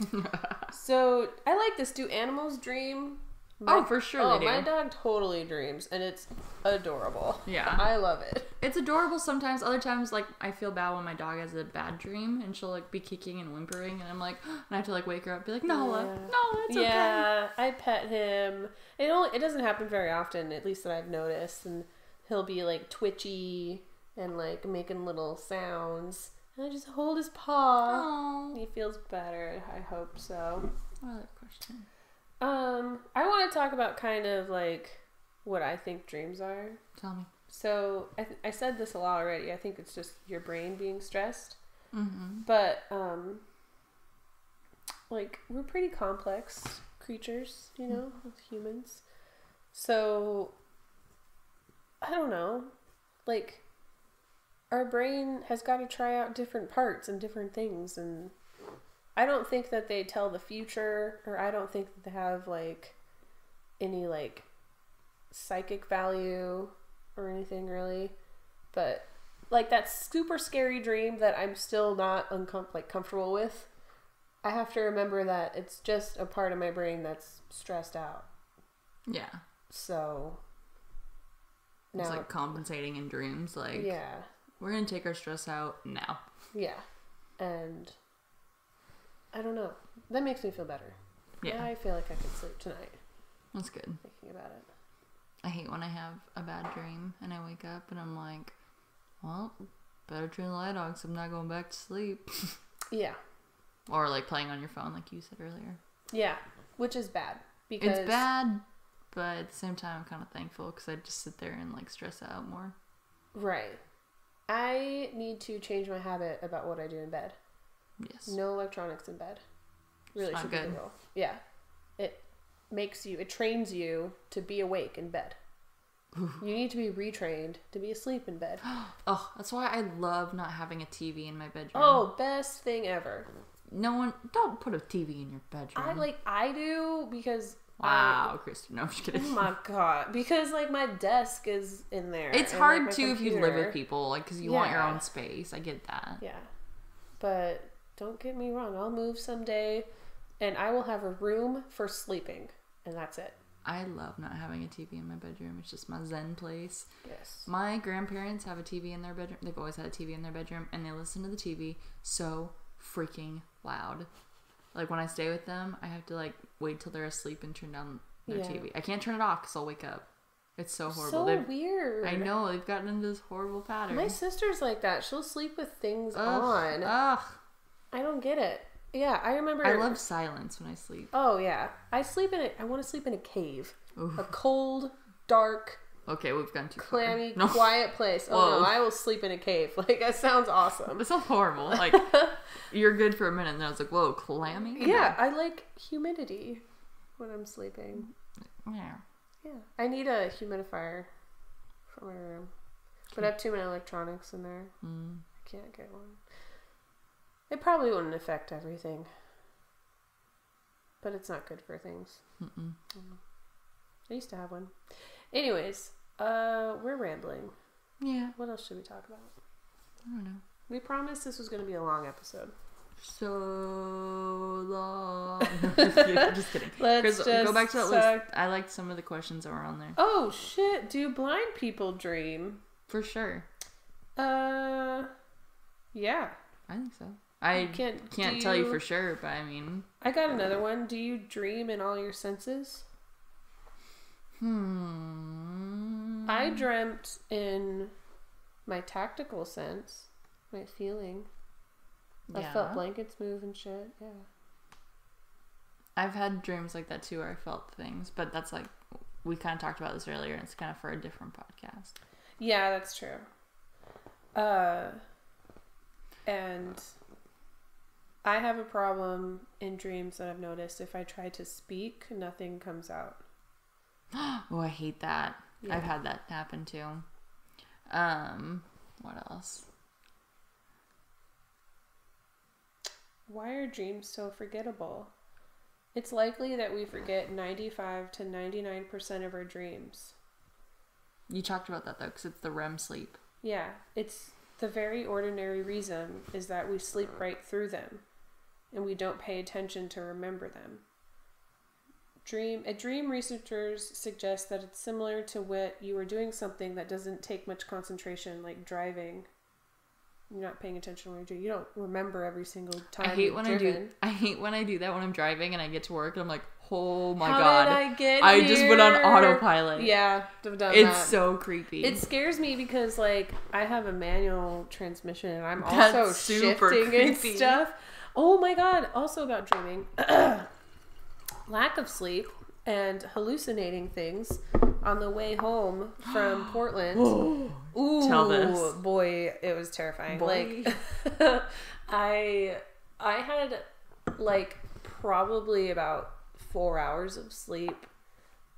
so I like this. Do animals dream? Oh, for sure oh, my dog totally dreams, and it's adorable. Yeah. I love it. It's adorable sometimes. Other times, like I feel bad when my dog has a bad dream and she'll like be kicking and whimpering, and I'm like, and I have to like wake her up, be like, Nala, Yeah. no, it's okay. yeah, I pet him. It only it doesn't happen very often, at least that I've noticed. And he'll be like twitchy and like making little sounds. And I just hold his paw. Oh, He feels better. I hope so. what other question? Um, I want to talk about kind of like what I think dreams are. Tell me. So I, th- I said this a lot already. I think it's just your brain being stressed. Mm-hmm. But um, like we're pretty complex creatures, you know, as humans. So I don't know, like our brain has got to try out different parts and different things, and I don't think that they tell the future, or I don't think that they have like any like psychic value or anything really, but like that super scary dream that I'm still not uncom- like comfortable with. I have to remember that it's just a part of my brain that's stressed out. Yeah, So now, it's like compensating in dreams. Like, yeah, we're gonna take our stress out now. yeah, and I don't know. That makes me feel better. Yeah, Now I feel like I could sleep tonight that's good. thinking about it. I hate when I have a bad dream and I wake up and I'm like, well, better turn the light on 'cause I'm not going back to sleep. Yeah, or like playing on your phone, like you said earlier. yeah, which is bad because It's bad, but at the same time, I'm kind of thankful because I just sit there and like stress out more. Right. I need to change my habit about what I do in bed. Yes. No electronics in bed. Really not should be the good. rule. Yeah. It makes you it trains you to be awake in bed. you need to be retrained to be asleep in bed. Oh, that's why I love not having a TV in my bedroom. Oh, best thing ever. no one, don't put a TV in your bedroom. I like I do because Wow, Kristen. No, I'm just kidding. oh my god, because like my desk is in there. It's and, hard like, too if you live with people, like, because you want your own space. I get that. Yeah. But don't get me wrong, I'll move someday and I will have a room for sleeping and that's it. I love not having a TV in my bedroom. It's just my zen place. Yes. My grandparents have a TV in their bedroom. They've always had a TV in their bedroom, and they listen to the TV so freaking loud. Like when I stay with them, I have to like wait till they're asleep and turn down their Yeah. TV. I can't turn it off because I'll wake up. It's so horrible. So They've- weird. I know they've gotten into this horrible pattern. My sister's like that. She'll sleep with things Ugh, on. ugh. I don't get it. Yeah, I remember. I love silence when I sleep. Oh yeah, I sleep in a. I want to sleep in a cave, Oof. a cold, dark, Okay, we've gone too clammy, No, quiet place. Oh Whoa. no, I will sleep in a cave. Like that sounds awesome. this sounds horrible. Like you're good for a minute, and then I was like, "Whoa, clammy." Yeah, I like humidity when I'm sleeping. yeah. Yeah, I need a humidifier for my room, but I have too many electronics in there. Mm. I can't get one. It probably wouldn't affect everything, but it's not good for things. Mm-mm. I used to have one. Anyways, uh, we're rambling. Yeah, What else should we talk about? I don't know. We promised this was going to be a long episode. So long. just kidding. Just kidding. Let's Chris, go back to that suck- list. I liked some of the questions that were on there. Oh shit! Do blind people dream? For sure. Uh, yeah. I think so. I can't- can't tell you you- for sure, but I mean, I got another one. Do you dream in all your senses? hmm. I dreamt in my tactical sense, my feeling. I Yeah. felt blankets move and shit. Yeah. I've had dreams like that too, where I felt things, but that's like we kind of talked about this earlier, and it's kind of for a different podcast. Yeah, that's true. Uh, and I have a problem in dreams that I've noticed. If I try to speak, nothing comes out. Oh, I hate that. Yeah. I've had that happen too. Um, what else? Why are dreams so forgettable? It's likely that we forget 95 to 99% of our dreams. You talked about that though, because it's the REM sleep. Yeah, it's the very ordinary reason is that we sleep right through them and we don't pay attention to remember them. dream a dream researchers suggest that it's similar to what you are doing something that doesn't take much concentration, like driving. You're not paying attention when you're doing. You don't remember every single time. I hate when I do. I hate when I do that when I'm driving and I get to work and I'm like, oh my How god, did I get I just went on autopilot. Yeah, I've done it's that. so creepy. It scares me because like I have a manual transmission and I'm That's also super shifting and stuff. Oh my god! Also about dreaming, lack of sleep and hallucinating things on the way home from Portland. Ooh, Tell this. boy, it was terrifying. Boy. Like I, I had like probably about four hours of sleep.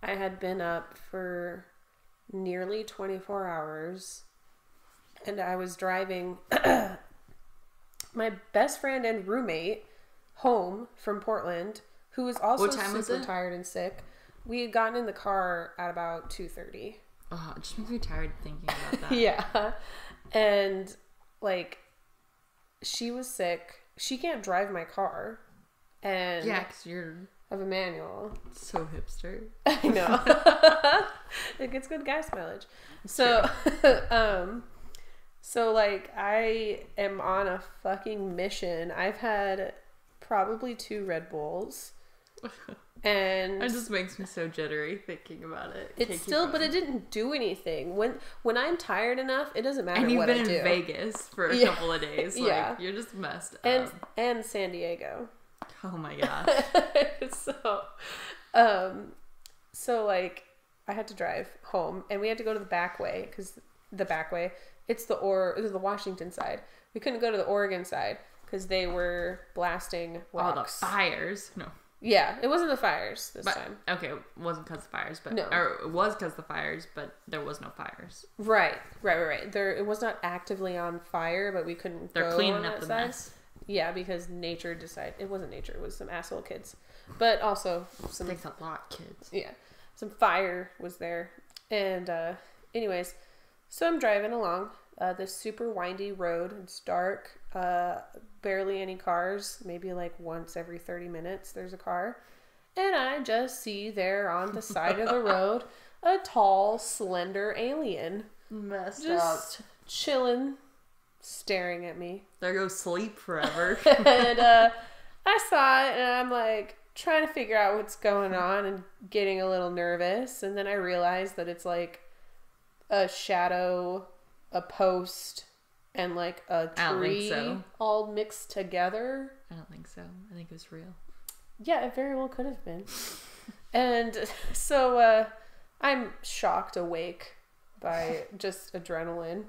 I had been up for nearly 24 hours and I was driving my best friend and roommate home from Portland who was also What time super it? tired and sick. We had gotten in the car at about 2:30. oh, it just makes me tired thinking about that. yeah. And like she was sick. She can't drive my car. And Yeah, because you're have a manual. so hipster. I know. it gets good gas mileage. So, um, so like I am on a fucking mission. I've had probably two Red Bulls, and It just makes me so jittery thinking about it. It's still, but it didn't do anything. When when I'm tired enough, it doesn't matter And you've been I do. in Vegas for a Yeah. couple of days. Like, Yeah. You're just messed up. and and San Diego. oh my gosh. so, um, so like I had to drive home, and we had to go to the back way because the back way it's the or it's the Washington side. We couldn't go to the Oregon side because they were blasting All the fires. No. yeah, it wasn't the fires this But, time. okay, it wasn't because the fires, but No. or it was because the fires, but there was no fires. Right, right, right, right. There, it was not actively on fire, but we couldn't. They're cleaning up the side. mess. Yeah, because nature decided it wasn't nature; it was some asshole kids, but also some Thanks a lot, kids. yeah, some fire was there. And uh, anyways, so I'm driving along uh, this super windy road. It's dark, uh, barely any cars. Maybe like once every thirty minutes there's a car, and I just see there on the side of the road a tall, slender alien Messed just chilling, staring at me. There goes sleep forever. and uh, I saw it, and I'm like trying to figure out what's going on and getting a little nervous. And then I realized that it's like a shadow, a post, and like a I don't think tree so. all mixed together. I don't think so. I think it was real. Yeah, it very well could have been. and so uh, I'm shocked awake by just adrenaline.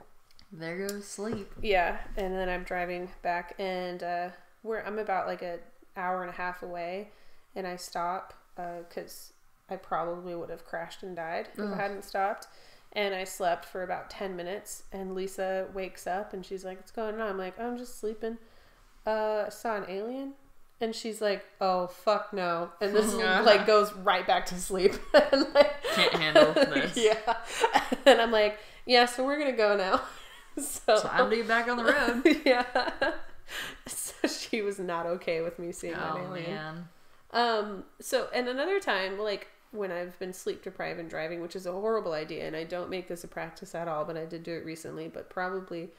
There goes sleep. Yeah, and then I'm driving back, and uh, we're I'm about like an hour and a half away, and I stop because I probably would have crashed and died if Ugh. I hadn't stopped. And I slept for about ten minutes, and Lisa wakes up and she's like, "What's going on?" I'm like, "I'm just sleeping." Uh, I saw an alien, and she's like, "Oh fuck no!" And this like goes right back to sleep. and, like, Can't handle this. yeah, and I'm like, "Yeah, so we're gonna go now." so Time to get back on the road. yeah. So she was not okay with me seeing that oh alien. man. Um. So and another time, like when I've been sleep deprived and driving, which is a horrible idea, and I don't make this a practice at all, but I did do it recently. But probably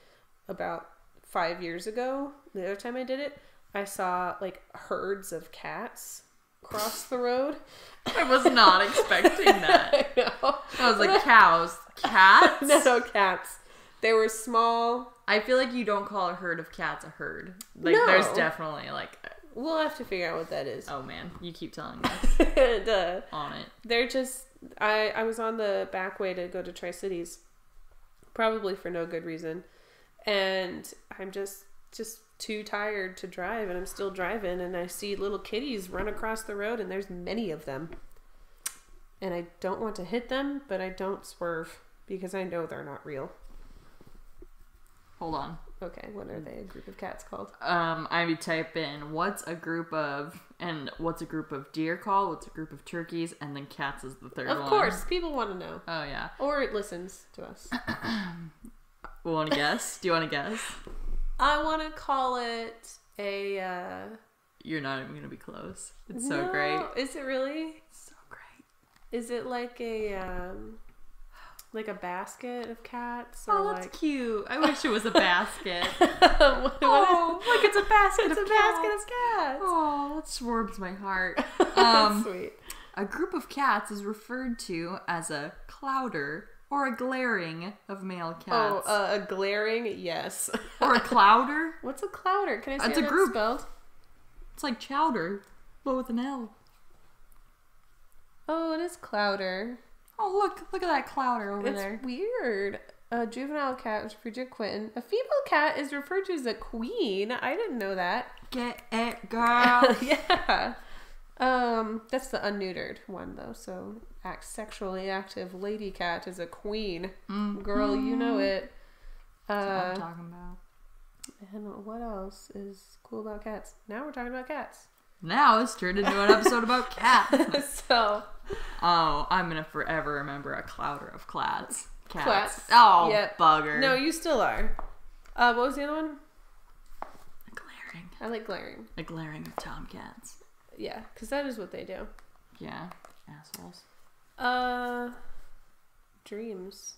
about five years ago, the other time I did it, I saw like herds of cats cross the road. I was not expecting that. I. I was like cows, cats. No, no, cats. They were small. I feel like you don't call a herd of cats a herd. Like No. there's definitely like We'll have to figure out what that is. oh man, you keep telling us and, uh, on it. they're just I I was on the back way to go to Tri Cities, probably for no good reason, and I'm just just too tired to drive, and I'm still driving, and I see little kitties run across the road, and there's many of them, and I don't want to hit them, but I don't swerve because I know they're not real. Hold on. Okay, what are they? A group of cats called? Um, I would type in what's a group of and what's a group of deer call, what's a group of turkeys, and then cats is the third Of one. course, people want to know, Oh yeah. or it listens to us. Want to guess? Do you want to guess? I want to call it a. Uh, You're not even gonna be close. It's so no, great. Is it really? So great. Is it like a um, like a basket of cats? Oh, that's like cute. I wish it was a basket. what, what oh, look, it's a basket it's of a cats. basket of cats. Oh, that warms my heart. Um, sweet. a group of cats is referred to as a clouder or a glaring of male Oh, cats. uh, a glaring yes. or a clouder. What's a clouder? Can I see It's a group. spelled? It's like chowder, but with an L. Oh, it is clouder. Oh, look, look at that clouder over it's there. weird. A juvenile cat is referred to a queen. A female cat is referred to as a queen. I didn't know that. Get it, girl. yeah. Um, that's the unneutered one though. So, act sexually active lady cat is a queen. Girl, you know it. That's what I'm Uh, talking about. and what else is cool about cats? Now we're talking about cats. Now it's turned into an episode about cats. so, Oh, I'm gonna forever remember a clouder of clats. Cats. Clats. Oh, Yep. bugger. no, you still are. Uh, what was the other one? A glaring. I like glaring. A glaring of tomcats. Yeah, because that is what they do. Yeah, assholes. Uh, dreams.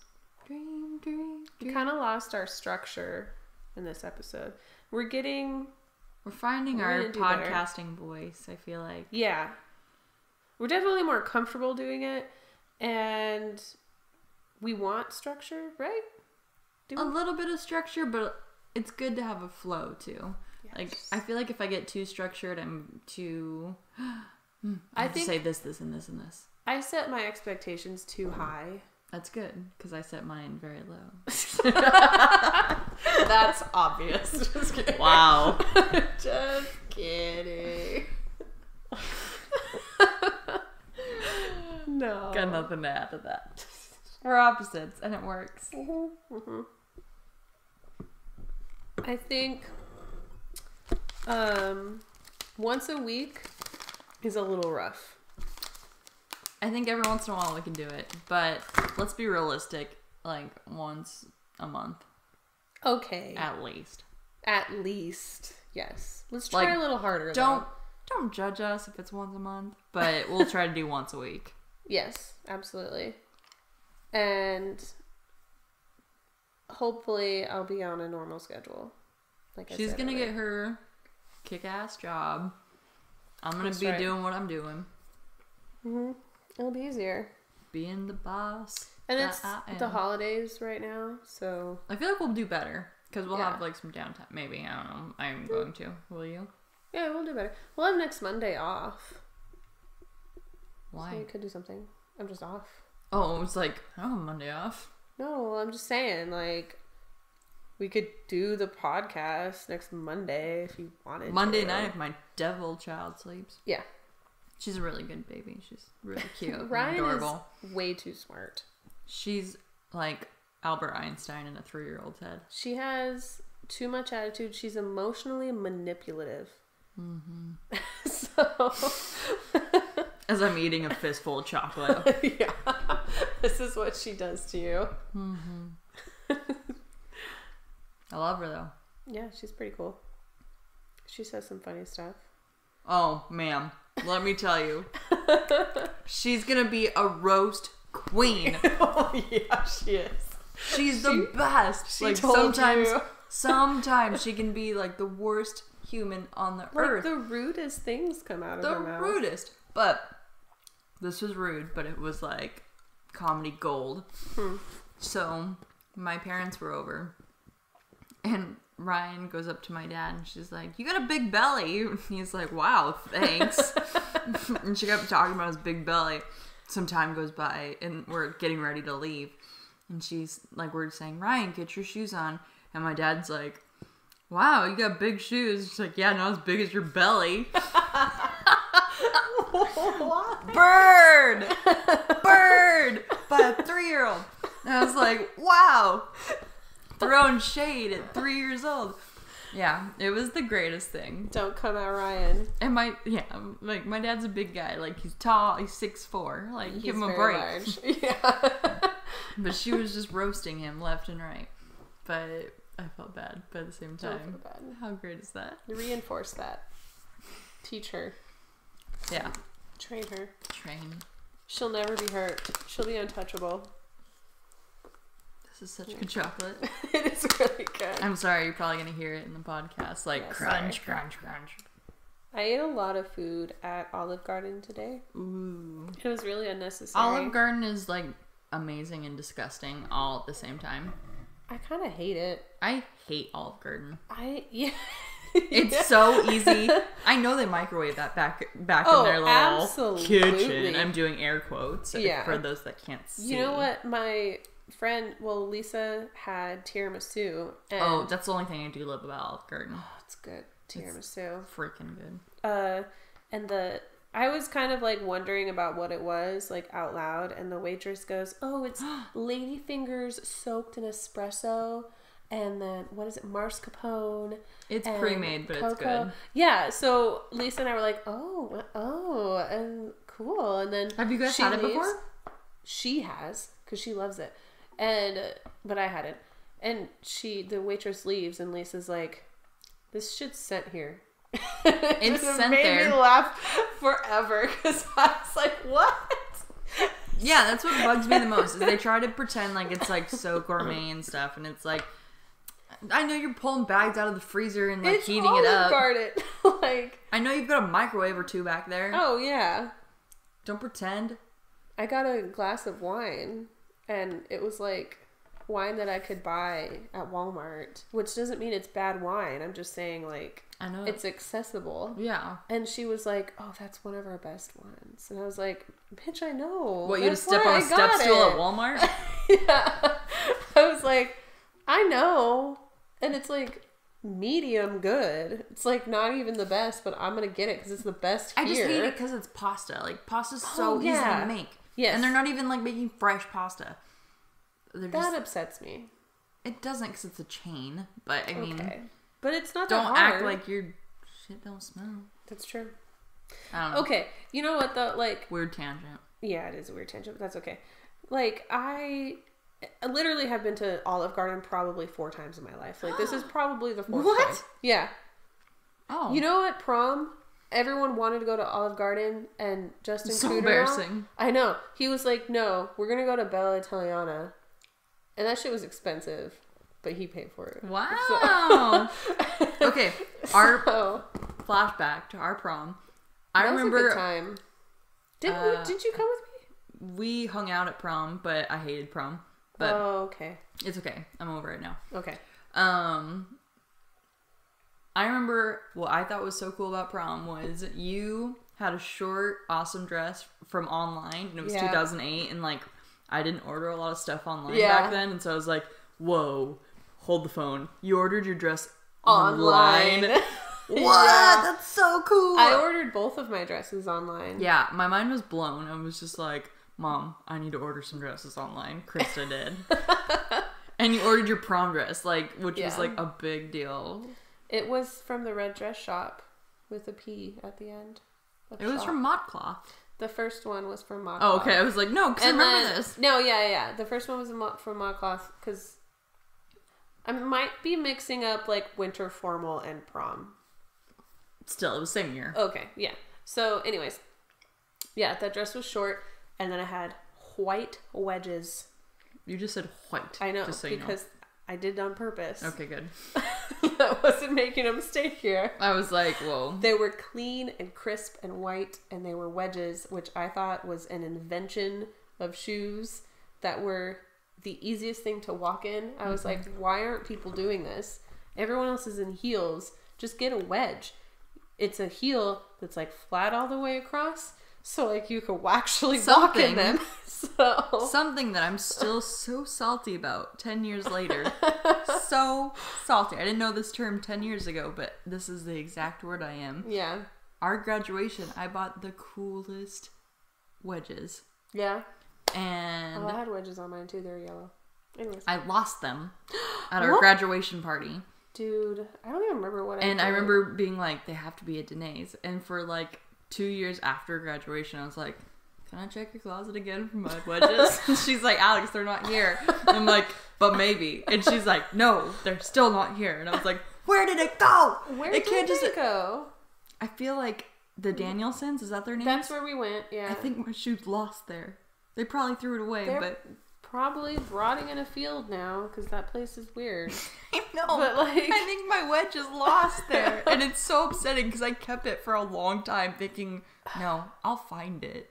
Dream, dream, We kind of lost our structure in this episode. We're getting, We're finding We're our better. podcasting voice. I feel like. yeah, we're definitely more comfortable doing it, and we want structure, right? Do A we? little bit of structure, but it's good to have a flow too. Like I feel like if I get too structured, I'm too. Hmm, I, I have think- to say this, this, and this, and this. I set my expectations too high. That's good because I set mine very low. That's obvious. Just kidding. Wow. Just kidding. No. Got nothing to add to that. We're opposites, and it works. Mm-hmm. I think um, once a week is a little rough. I think every once in a while we can do it, but let's be realistic. Like once a month, Okay. at least. At least. Yes. Let's try Like, a little harder. Don't though. don't judge us if it's once a month, but we'll try to do once a week. Yes, absolutely. And hopefully I'll be on a normal schedule. Like She's gonna get her kick-ass job. I'm gonna That's be right. doing what I'm doing, hmm It'll be easier. being the boss. And it's the holidays right now, so I feel like we'll do better because we'll Yeah. have like some downtime. Maybe I don't know. I'm going to. Will you? yeah, we'll do better. We'll have next Monday off. So Why? we could do something. I'm just off. Oh, it's like oh Monday off. No, I'm just saying, like, we could do the podcast next Monday if you wanted Monday to. night if my devil child sleeps. Yeah. She's a really good baby. She's really cute Ryan adorable. is way too smart. She's like Albert Einstein in a three year old's head. She has too much attitude. She's emotionally manipulative. Mm-hmm. so, As I'm eating a fistful of chocolate. yeah, this is what she does to you. Mm-hmm. I love her though. Yeah, she's pretty cool. She says some funny stuff. Oh, ma'am. Let me tell you. She's gonna be a roast queen. oh yeah, she is. She's the best. she like sometimes you. sometimes she can be like the worst human on the Like earth. the rudest things come out of the her mouth. The rudest. But this was rude, but it was like comedy gold. Hmm. So my parents were over, and Ryan goes up to my dad, and she's like, "You got a big belly." And he's like, "Wow, thanks." and she kept talking about his big belly. Some time goes by, and we're getting ready to leave, and she's like, "We're saying, Ryan, get your shoes on," and my dad's like. Wow, you got big shoes. She's like, yeah, not as big as your belly. Bird! Bird! By a three year old. And I was like, wow. Throwing shade at three years old. Yeah, it was the greatest thing. Don't come at Ryan. And my, yeah, like, my dad's a big guy. Like, he's tall, he's six four. Like, give him a break. large. Yeah. But she was just roasting him left and right. But I felt bad. But at the same time, how great is that? Reinforce that. Teach her. Yeah. Train her. Train. She'll never be hurt. She'll be untouchable. This is such good chocolate. it is really good. I'm sorry, you're probably gonna hear it in the podcast, like Yeah, crunch, sorry. crunch, crunch. I ate a lot of food at Olive Garden today. Ooh. It was really unnecessary. Olive Garden is like amazing and disgusting all at the same time. I kind of hate it. I hate Olive Garden. I yeah. It's Yeah. so easy. I know they microwave that back back Oh, in their little absolutely. kitchen. I'm doing air quotes Yeah. for those that can't see. You know what? My friend, well, Lisa had tiramisu. And Oh, that's the only thing I do love about Olive Garden. Oh, it's good tiramisu. Freaking good. Uh, and the I was kind of like wondering about what it was like out loud, and the waitress goes, "Oh, it's lady fingers soaked in espresso." And then what is it, mascarpone? It's pre-made, but it's good. Yeah. So Lisa and I were like, "Oh, oh, and cool." And then Have you guys she had it leaves. before? She has, cause she loves it, and uh, but I hadn't. And she, the waitress leaves, and Lisa's like, "This shit's sent here." It's Just sent made there. me laugh forever because I was like, "What?" Yeah, that's what bugs me the most. Is they try to pretend like it's like so gourmet and stuff, and it's like, I know you're pulling bags out of the freezer and like it's heating Olive it up. Garden. like, I know you've got a microwave or two back there. oh yeah, Don't pretend. I got a glass of wine, and it was like wine that I could buy at Walmart, which doesn't mean it's bad wine. I'm just saying like I know. it's accessible. yeah. And she was like, "Oh, that's one of our best ones." And I was like, "Bitch, I know." What you just step on a I step stool at. Walmart? yeah. I was like, "I know," and it's like medium good. It's like not even the best, but I'm gonna get it because it's the best I just here. hate it because it's pasta. Like pasta's so Oh, easy yeah. to make. Yes. And they're not even like making fresh pasta. They're that just. upsets me. It doesn't because it's a chain. But I mean, okay, but it's not don't that hard. act like your shit don't smell. that's true. I don't know. Okay, you know what though? Like, Weird tangent. Yeah, it is a weird tangent, but that's okay. Like I, I literally have been to Olive Garden probably four times in my life. Like this is probably the fourth What? time. Yeah. Oh. You know at prom, everyone wanted to go to Olive Garden, and Justin So Cooter. embarrassing. I know. He was like, "No, we're gonna go to Bella Italiana," and that shit was expensive, but he paid for it. Wow. okay, our So, flashback to our prom. I that was a remember good time. Did uh, we, did you come with me? we hung out at prom, but I hated prom. But oh, okay. it's okay. I'm over it now. Okay. Um, I remember what I thought was so cool about prom was you had a short, awesome dress from online, and it was Yeah. 2008, and like I didn't order a lot of stuff online Yeah. back then, and so I was like, "Whoa, hold the phone! You ordered your dress Online. online? what? Yeah. That's so cool!" I ordered both of my dresses online. yeah, my mind was blown. I was just like, "Mom, I need to order some dresses online." Krista did. And you ordered your prom dress, like, which was like a big deal. It was from the Red Dress Shop with a P at the end. It was shop. from ModCloth. the first one was from Modcloth. Oh, okay. I was like, no, because I remember then, this. No, yeah, yeah, yeah. The first one was mo- from Modcloth because I might be mixing up like winter formal and prom. Still, it was same year. Okay, yeah. So, anyways, yeah, that dress was short, and then I had white wedges. You just said white. I know Just so you know. because I did it on purpose. Okay, good. I wasn't making a mistake here. I was like, whoa. They were clean and crisp and white, and they were wedges, which I thought was an invention of shoes that were the easiest thing to walk in. I was like, mm-hmm. why aren't people doing this? Everyone else is in heels. Just get a wedge. It's a heel that's like flat all the way across, so like you could actually walk in Something. them. So Something that I'm still so salty about 10 years later. so salty. I didn't know this term 10 years ago, but this is the exact word I am. yeah, Our graduation, I bought the coolest wedges. yeah. And Oh, I had wedges on mine too. They're yellow. Anyways, I lost them at our What? graduation party. dude, I don't even remember what I. And I remember being like, they have to be at Danae's. And for like two years after graduation, I was like, can I check your closet again for my wedges? and she's like, Alex, they're not here. And I'm like, but maybe. And she's like, no, they're still not here. And I was like, where did it go? Where it did can't just. go? I feel like the mm. Danielsons. Is that their name? That's where we went. Yeah. I think my shoe's lost there. They probably threw it away, They're but probably rotting in a field now because that place is weird. I know. But, like- I think my wedge is lost there, and it's so upsetting because I kept it for a long time, thinking, "No, I'll find it."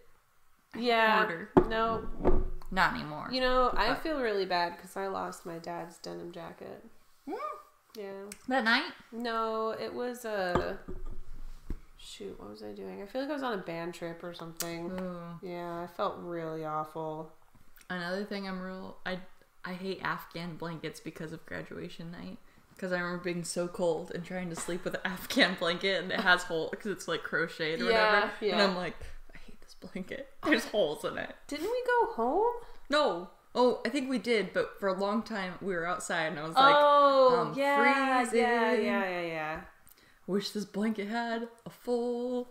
Yeah. Hoarder. No. Not anymore. You know, I feel really bad because I lost my dad's denim jacket. Mm. Yeah. that night, No, it was a. Shoot, what was I doing? I feel like I was on a band trip or something. Ooh. Yeah, I felt really awful. Another thing I'm real I I hate Afghan blankets because of graduation night. Because I remember being so cold and trying to sleep with an Afghan blanket and it has holes because it's like crocheted or Yeah, whatever. And. I'm like, I hate this blanket. There's holes in it. Didn't we go home? No. Oh, I think we did, but for a long time we were outside and I was like, oh, I'm yeah, yeah, yeah, yeah, yeah. wish this blanket had a full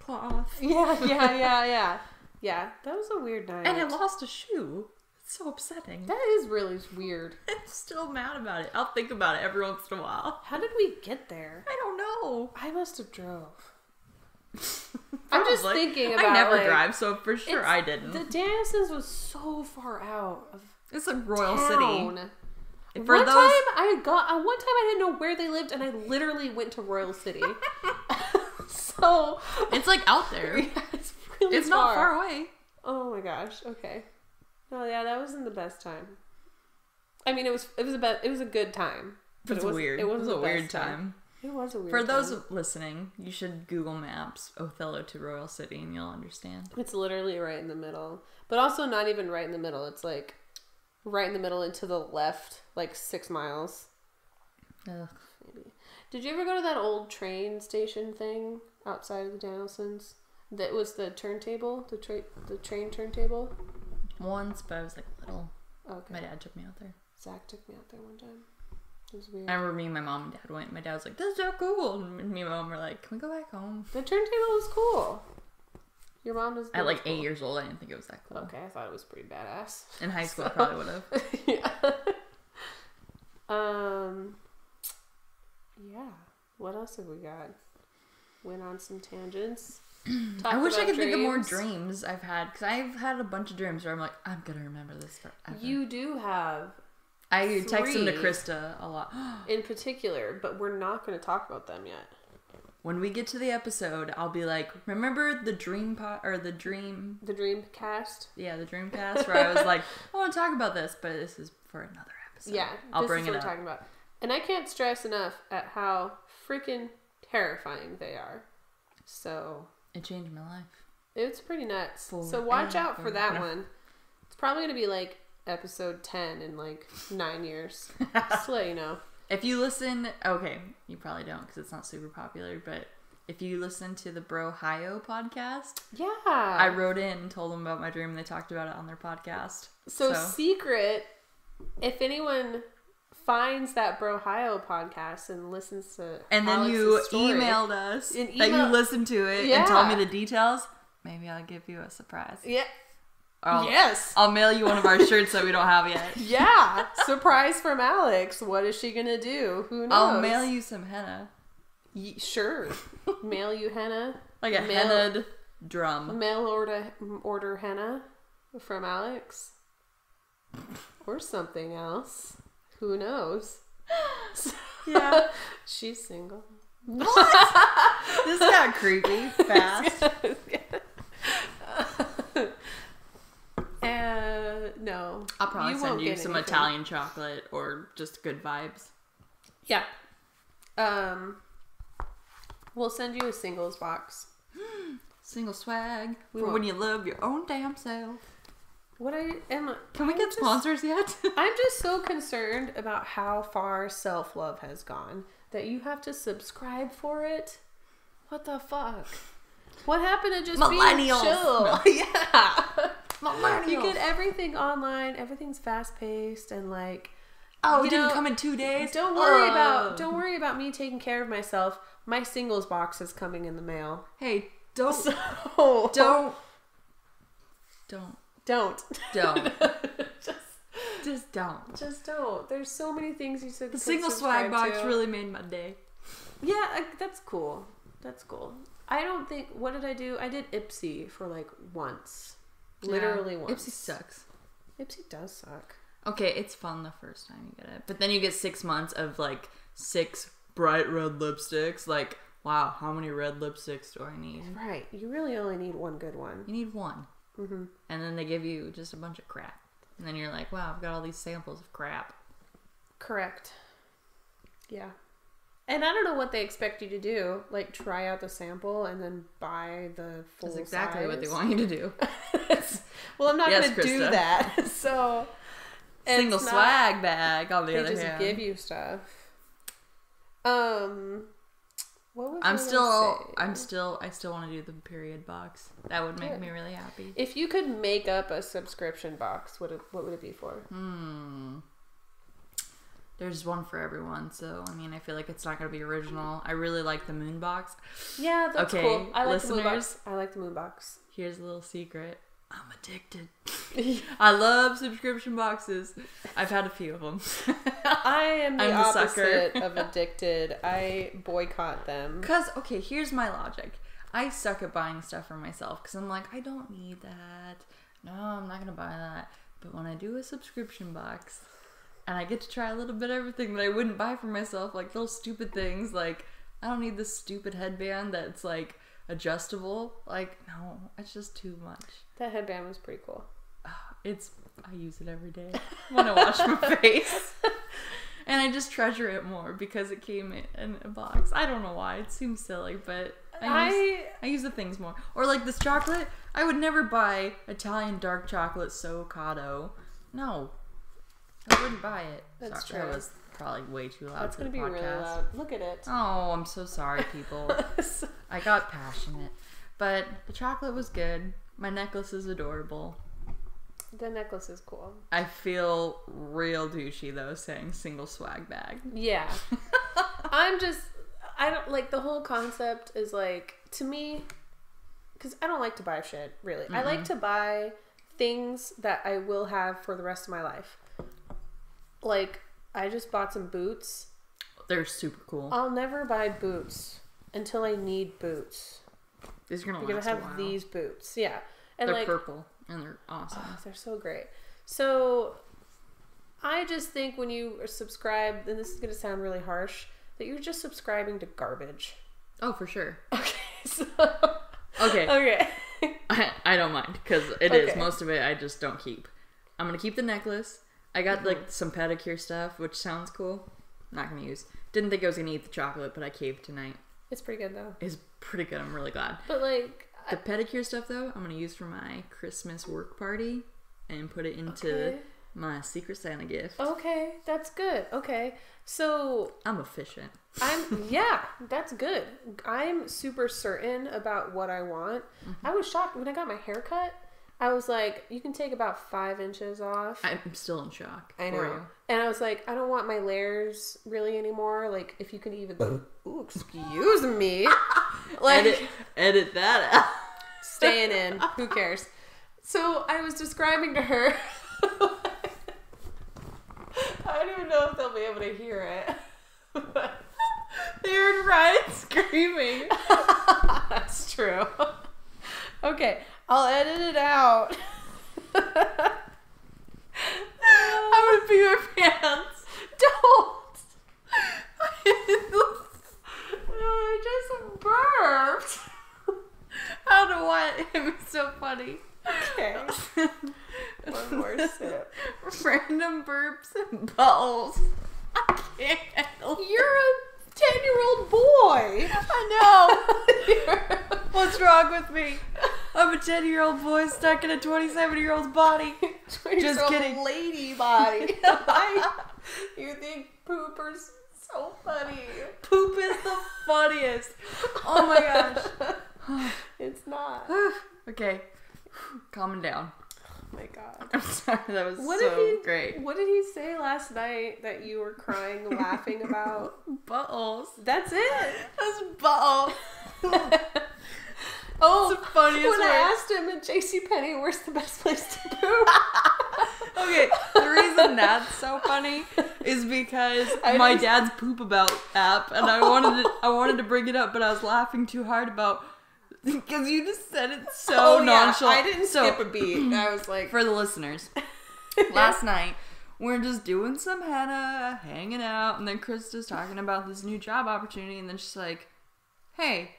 cloth. Yeah, yeah, yeah, yeah. Yeah, that was a weird night. And I lost a shoe. It's so upsetting. that is really weird. I'm still mad about it. I'll think about it every once in a while. How did we get there? I don't know. I must have drove. I'm just thinking I never like, drive, so for sure I didn't. The Danielsons was so far out of it's like Royal town. City. For one those, time I got, uh, one time I didn't know where they lived, and I literally went to Royal City. so it's like out there. yeah, it's really It's not far away. Oh my gosh. Okay. Oh yeah, that wasn't the best time. I mean, it was it was a be- it was a good time, but It's it was weird. It It wasn't was a weird best time. It was a weird. For those time. listening, you should Google Maps Othello to Royal City and you'll understand. it's literally right in the middle, but also not even right in the middle. It's like right in the middle and to the left, like six miles. Ugh. Maybe. Did you ever go to that old train station thing outside of the Danielsons? That was the turntable, the tra- the train turntable. Once, but I was like little. Okay. My dad took me out there. Zach took me out there one time. It was weird. I remember me and my mom and dad went. My dad was like, "This is so cool," and me and my mom were like, "Can we go back home?" The turntable was cool. Your mom was At like cool. eight years old, I didn't think it was that cool. Okay, I thought it was pretty badass. In high school, I probably would have. yeah. um. Yeah. What else have we got? Went on some tangents. I wish I could think of more dreams. dreams I've had because I've had a bunch of dreams where I'm like, I'm gonna remember this forever. You do have, I text them to. Krista a lot. in particular, but we're not going to talk about them yet. when we get to the episode, I'll be like, remember the dream pot or the dream, The dream cast? yeah, the dream cast where I was like, I want to talk about this, but this is for another episode. yeah, I'll this bring it up. talking about. And I can't stress enough at how freaking terrifying they are. So It changed my life. It's pretty nuts. so watch out for that one. It's probably gonna be like episode ten in like nine years. Just to let you know. If you listen, okay, you probably don't because it's not super popular, but if you listen to the Bro Hio podcast, Yeah. I wrote in and told them about my dream and they talked about it on their podcast. so, so- secret. If anyone finds that Brohio podcast and listens to And then Alex's you story, emailed us An that email- you listened to it and told me the details. Maybe I'll give you a surprise. yeah, Or I'll, yes, I'll mail you one of our shirts that we don't have yet. yeah, surprise from Alex. What is she gonna do? Who knows? I'll mail you some henna, sure, mail you henna. like a Mail- hennaed drum. Mail order order henna from Alex, or something else. Who knows? Yeah, She's single. this got creepy fast. Uh, no. I'll probably You send you some anything. Italian chocolate or just good vibes. Yeah. Um. We'll send you a singles box. Single swag We for won't. when you love your own damn self. What I am. Can we I'm get just- sponsors yet? I'm just so concerned about how far self love has gone that you have to subscribe for it. What the fuck? What happened to just being Millennials. chill? yeah. Millennials. You get everything online. Everything's fast paced and like. oh, it didn't know, come in two days. Don't worry Oh. about. Don't worry about me taking care of myself. My singles box is coming in the mail. Hey, don't, So don't, don't, don't don't, just just don't. just don't. There's so many things you said. The single swag box really made my day. Yeah, I, that's cool. That's cool. I don't think. What did I do? I did Ipsy for like once, literally Yeah. once. Ipsy sucks. Ipsy does suck. Okay, it's fun the first time you get it, but then you get six months of like six bright red lipsticks. Like, wow, how many red lipsticks do I need? Right. You really only need one good one. You need one, Mm-hmm. and then they give you just a bunch of crap, and then you're like, wow, I've got all these samples of crap. Correct. Yeah. And I don't know what they expect you to do. Like try out the sample and then buy the full. That's exactly what they want you to do. well, I'm not Yes, gonna do that. So Single not- swag bag. On the They other just hand, give you stuff. Um, what was I I'm still, say? I'm still, I still want to do the period box. That would make me really happy. If you could make up a subscription box, what it, what would it be for? Hmm. There's one for everyone, so I mean, I feel like it's not gonna be original. I really like the moon box. Yeah, that's Okay, cool. I like the moon box. I like the moon box. Here's a little secret. I'm addicted. I love subscription boxes. I've had a few of them. I am the, the sucker. opposite of addicted. I boycott them. Cause okay, here's my logic. I suck at buying stuff for myself because I'm like, I don't need that. No, I'm not gonna buy that. But when I do a subscription box, and I get to try a little bit of everything that I wouldn't buy for myself, like little stupid things, like I don't need this stupid headband that's like adjustable. Like no, it's just too much. That headband was pretty cool. It's I use it every day when I wash my face. And I just treasure it more because it came in a box. I don't know why. It seems silly, but I use, I I use the things more. Or like this chocolate, I would never buy Italian dark chocolate Socado. No. I wouldn't buy it. That's Sorry, true. That was probably way too loud that's for gonna the be podcast. really loud. Look at it. Oh, I'm so sorry, people. I got passionate. But the chocolate was good. My necklace is adorable. the necklace is cool. I feel real douchey though saying single swag bag. Yeah. I'm just I don't like the whole concept is like to me cuz I don't like to buy shit, really. I like to buy things that I will have for the rest of my life. Like I just bought some boots. They're super cool. I'll never buy boots until I need boots. These are gonna You're going last to a have these boots. Yeah. And They're like purple and they're oh, awesome. Oh, they're so great. So I just think when you subscribe, and this is going to sound really harsh, that you're just subscribing to garbage. Oh, for sure. Okay. So, Okay, okay. I, I don't mind because it is Okay. most of it. I just don't keep. I'm gonna keep the necklace. I got like some pedicure stuff, which sounds cool. Not gonna use. Didn't think I was gonna eat the chocolate, but I caved tonight. It's pretty good though. It's pretty good. I'm really glad. But like, The pedicure stuff though, I'm gonna use for my Christmas work party and put it into Okay. my Secret Santa gift. okay, that's good. Okay. So I'm efficient. I'm yeah, that's good. I'm super certain about what I want. Mm-hmm. I was shocked when I got my hair cut. I was like, you can take about five inches off. I'm still in shock. I know. you. And I was like, I don't want my layers really anymore. Like, if you can even. Uh-huh. Ooh, excuse me. like, Edit, edit that out. staying in. Who cares? So I was describing to her. I don't even know if they'll be able to hear it. They heard Ryan screaming. That's true. Okay, I'll edit it out. I'm gonna pee my pants. Don't. I just burped. I don't know why it was so funny. Okay. One more sip. Random burps and balls. I can't handle You're a 10 year old boy. I know. What's wrong with me? I'm a 10 year old boy stuck in a 27 year old's body. Just kidding. lady body. You think pooper's so funny? Poop is the funniest. Oh my gosh. It's not. okay. Calming down. Oh my god. I'm sorry, that was What so did he great. What did he say last night that you were crying laughing about? Buttholes. That's it. That's buttholes. Oh, It's the funniest when word. I asked him at JC Penney, where's the best place to poop? Okay, the reason that's so funny is because I my just- dad's poop about app, and I wanted to, I wanted to bring it up, but I was laughing too hard about because you just said it so oh, yeah. nonchalant. I didn't so, skip a beat. I was like, for the listeners, last night we're just doing some henna, hanging out, and then Krista's talking about this new job opportunity, and then she's like, "Hey,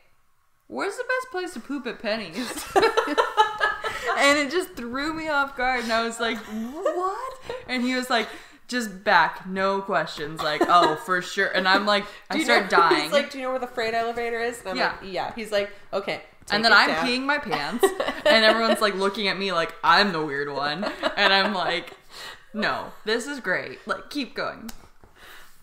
where's the best place to poop at Penney's?" and it just threw me off guard, and I was like, "What?" And he was like. Just back, no questions. Like, oh, for sure. And I'm like, I you start know, dying. He's like, do you know where the freight elevator is? And I'm Yeah. like, yeah. He's like, okay. and then I'm down. peeing my pants, and everyone's like looking at me like I'm the weird one, and I'm like, no, this is great. Like, keep going.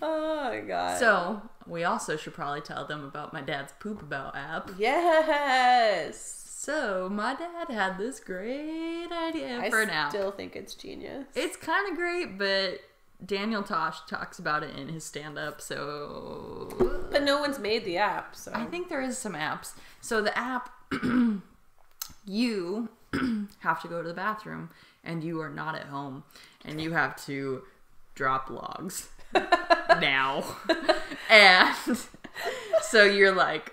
Oh my god. So we also should probably tell them about my dad's poop about app. yes. So my dad had this great idea I for an app. still think it's genius. It's kind of great, but Daniel Tosh talks about it in his stand-up. So but no one's made the app, so I think there is some apps. So the app, you have to go to the bathroom and you are not at home and you have to drop logs now. and so you're like,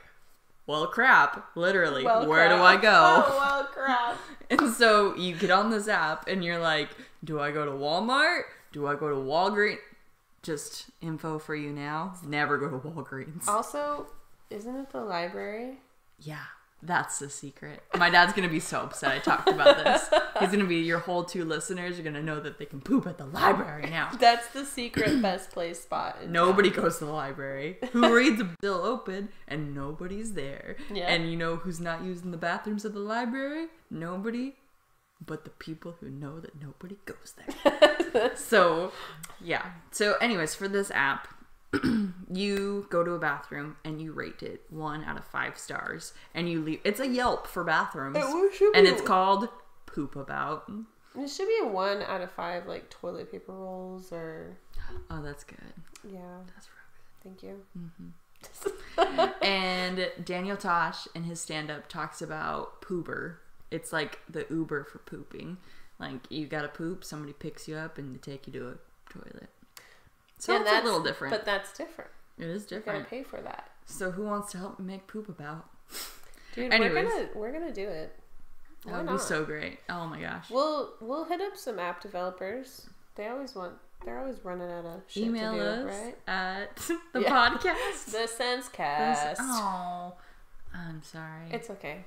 well, crap, literally, Well, where do. I go? Oh well, crap. And so you get on this app and you're like, do I go to Walmart? Do I go to Walgreens? Just info for you now. Never go to Walgreens. Also, isn't it the library? Yeah, that's the secret. My dad's gonna be so upset I talked about this. He's gonna be your whole two listeners are gonna know that they can poop at the library now. That's the secret best place spot. Nobody goes to the library. Who reads is still open and nobody's there. Yeah. And you know who's not using the bathrooms of the library? Nobody but the people who know that nobody goes there. so, yeah. So, anyways, for this app, you go to a bathroom and you rate it one out of five stars, and you leave. It's a Yelp for bathrooms, It and it's called Poop About. It should be a one out of five, like toilet paper rolls or Oh, that's good. yeah. That's Thank you. Mm-hmm. and Daniel Tosh in his stand up talks about poober. It's like the Uber for pooping. Like you gotta poop, somebody picks you up and they take you to a toilet. So And it's a little different. but that's different. it is different. You gotta pay for that, So who wants to help me make poop about? dude. Anyways. we're gonna we're gonna do it. That Why would be so great. Oh my gosh. We'll we'll hit up some app developers. They always want. They're always running out of shit Email to do, us right? at the Yeah. podcast. The Sense Cast. Oh, I'm sorry. It's okay.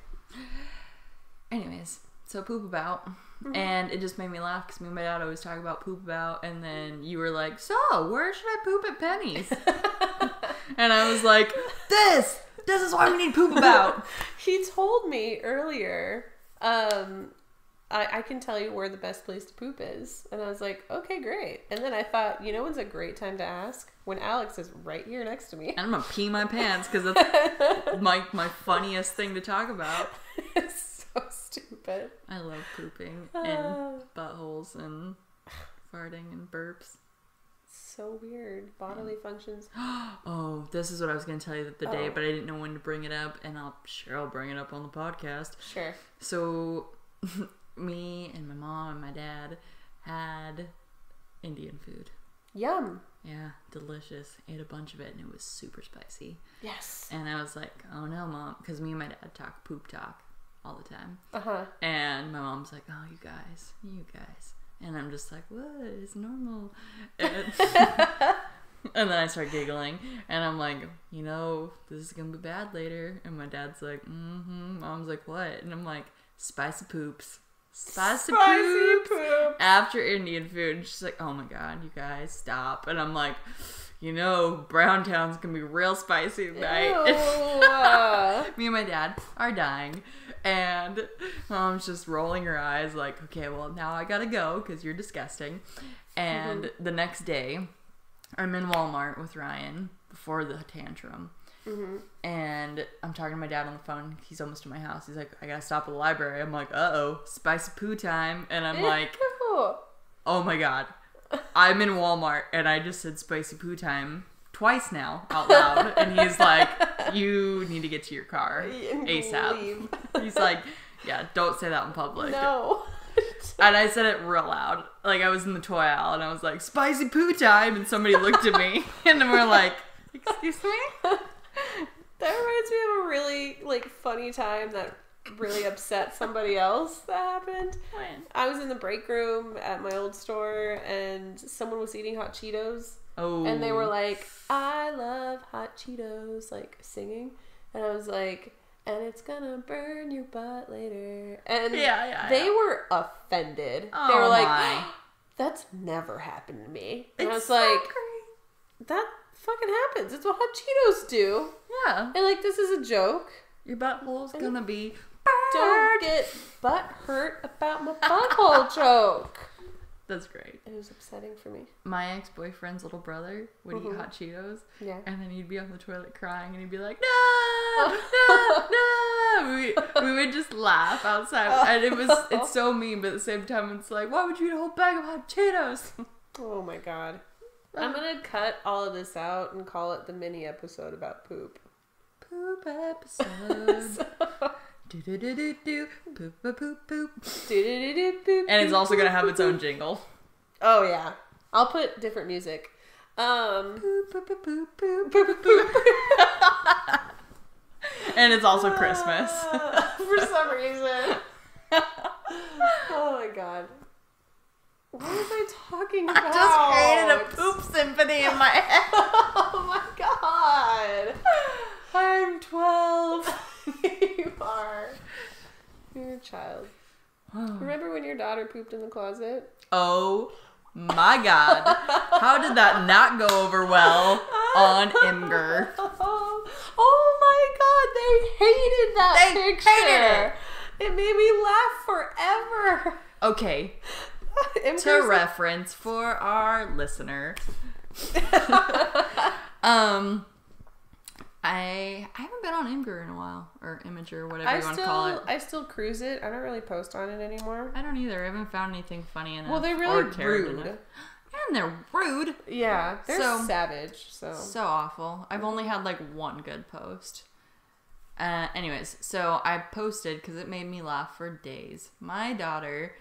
Anyways, so poop about, Mm-hmm. and it just made me laugh because me and my dad always talk about poop about, and then you were like, "So, where should I poop at Penney's?" and I was like, "This, this is why we need poop about." He told me earlier, um, I, I can tell you where the best place to poop is. And I was like, okay, great. And then I thought, you know when's a great time to ask? When Alex is right here next to me. And I'm gonna pee my pants because that's my my funniest thing to talk about. So stupid. I love pooping Ah. and buttholes and farting and burps. So weird. Bodily functions. Oh, this is what I was gonna tell you the day, Oh. but I didn't know when to bring it up, and I'll sure I'll bring it up on the podcast. Sure. So, me and my mom and my dad had Indian food. Yum. Yeah, delicious. Ate a bunch of it, and it was super spicy. Yes. And I was like, "Oh no, mom," because me and my dad talk poop talk all the time. Uh huh. And my mom's like, "Oh, you guys, you guys," and I'm just like, "What? It's normal." And, and then I start giggling, and I'm like, "You know, this is gonna be bad later." And my dad's like, "Mm-hmm." Mom's like, "What?" And I'm like, "Spicy poops, spicy, poops." poop. After Indian food, and she's like, "Oh my god, you guys, stop!" And I'm like, "You know, Browntown's gonna be real spicy tonight." Me and my dad are dying. And mom's just rolling her eyes like okay well now i gotta go because you're disgusting. And mm-hmm. the next day i'm in walmart with ryan before the tantrum. Mm-hmm. And i'm talking to my dad on the phone. He's almost to my house. He's like i gotta stop at the library. I'm like uh-oh spicy poo time. And i'm like oh my god i'm in walmart and i just said spicy poo time twice now out loud and he's like you need to get to your car asap he's like yeah don't say that in public No. and I said it real loud. Like I was in the toy aisle and I was like, "Spicy poo time," and somebody looked at me and we're like, "Excuse me." That reminds me of a really like funny time that really upset somebody else that happened. When? I was in the break room at my old store and someone was eating hot Cheetos Oh. and they were like, "I love hot Cheetos," like singing, and I was like, "And it's gonna burn your butt later." And Yeah, yeah, they yeah. were offended. they Oh were like, my. "That's never happened to me." And I was It's so like, great. "That fucking happens. It's what hot Cheetos do." Yeah. And like, this is a joke. Your butthole's gonna be Don't get butt hurt about my butthole joke. That's great. It was upsetting for me. My ex boyfriend's little brother would eat mm-hmm. hot Cheetos, Yeah. and then he'd be on the toilet crying, and he'd be like, "No, no, no!" We, we would just laugh outside, and it was it's so mean, but at the same time, it's like, why would you eat a whole bag of hot Cheetos? Oh my god. I'm gonna cut all of this out and call it the mini episode about poop. Poop episode. Do do do do do. Poop poop poop poop. Do-do-do-do-boop, And it's also gonna have its own jingle. Oh yeah. I'll put different music. Um Poop poop poop poop poop poop poop. And it's also Christmas. for some reason. oh my god. What was I talking about? I just created a poop symphony in my head. Oh my god. I'm 12. you are. A child. Remember when your daughter pooped in the closet? Oh my god. How did that not go over well on Imgur? Oh, oh my god, they hated that They picture. hated it. it made me laugh forever. Okay, to reference for our listener. um I I haven't been on Imgur in a while or Imager or whatever I you want to call it. I still cruise it. I don't really post on it anymore. I don't either. I haven't found anything funny in it. Well, they're really rude. enough. And they're rude. Yeah, they're So- savage. So, So awful. I've only had like one good post. Uh, anyways, so I posted because it made me laugh for days. My daughter,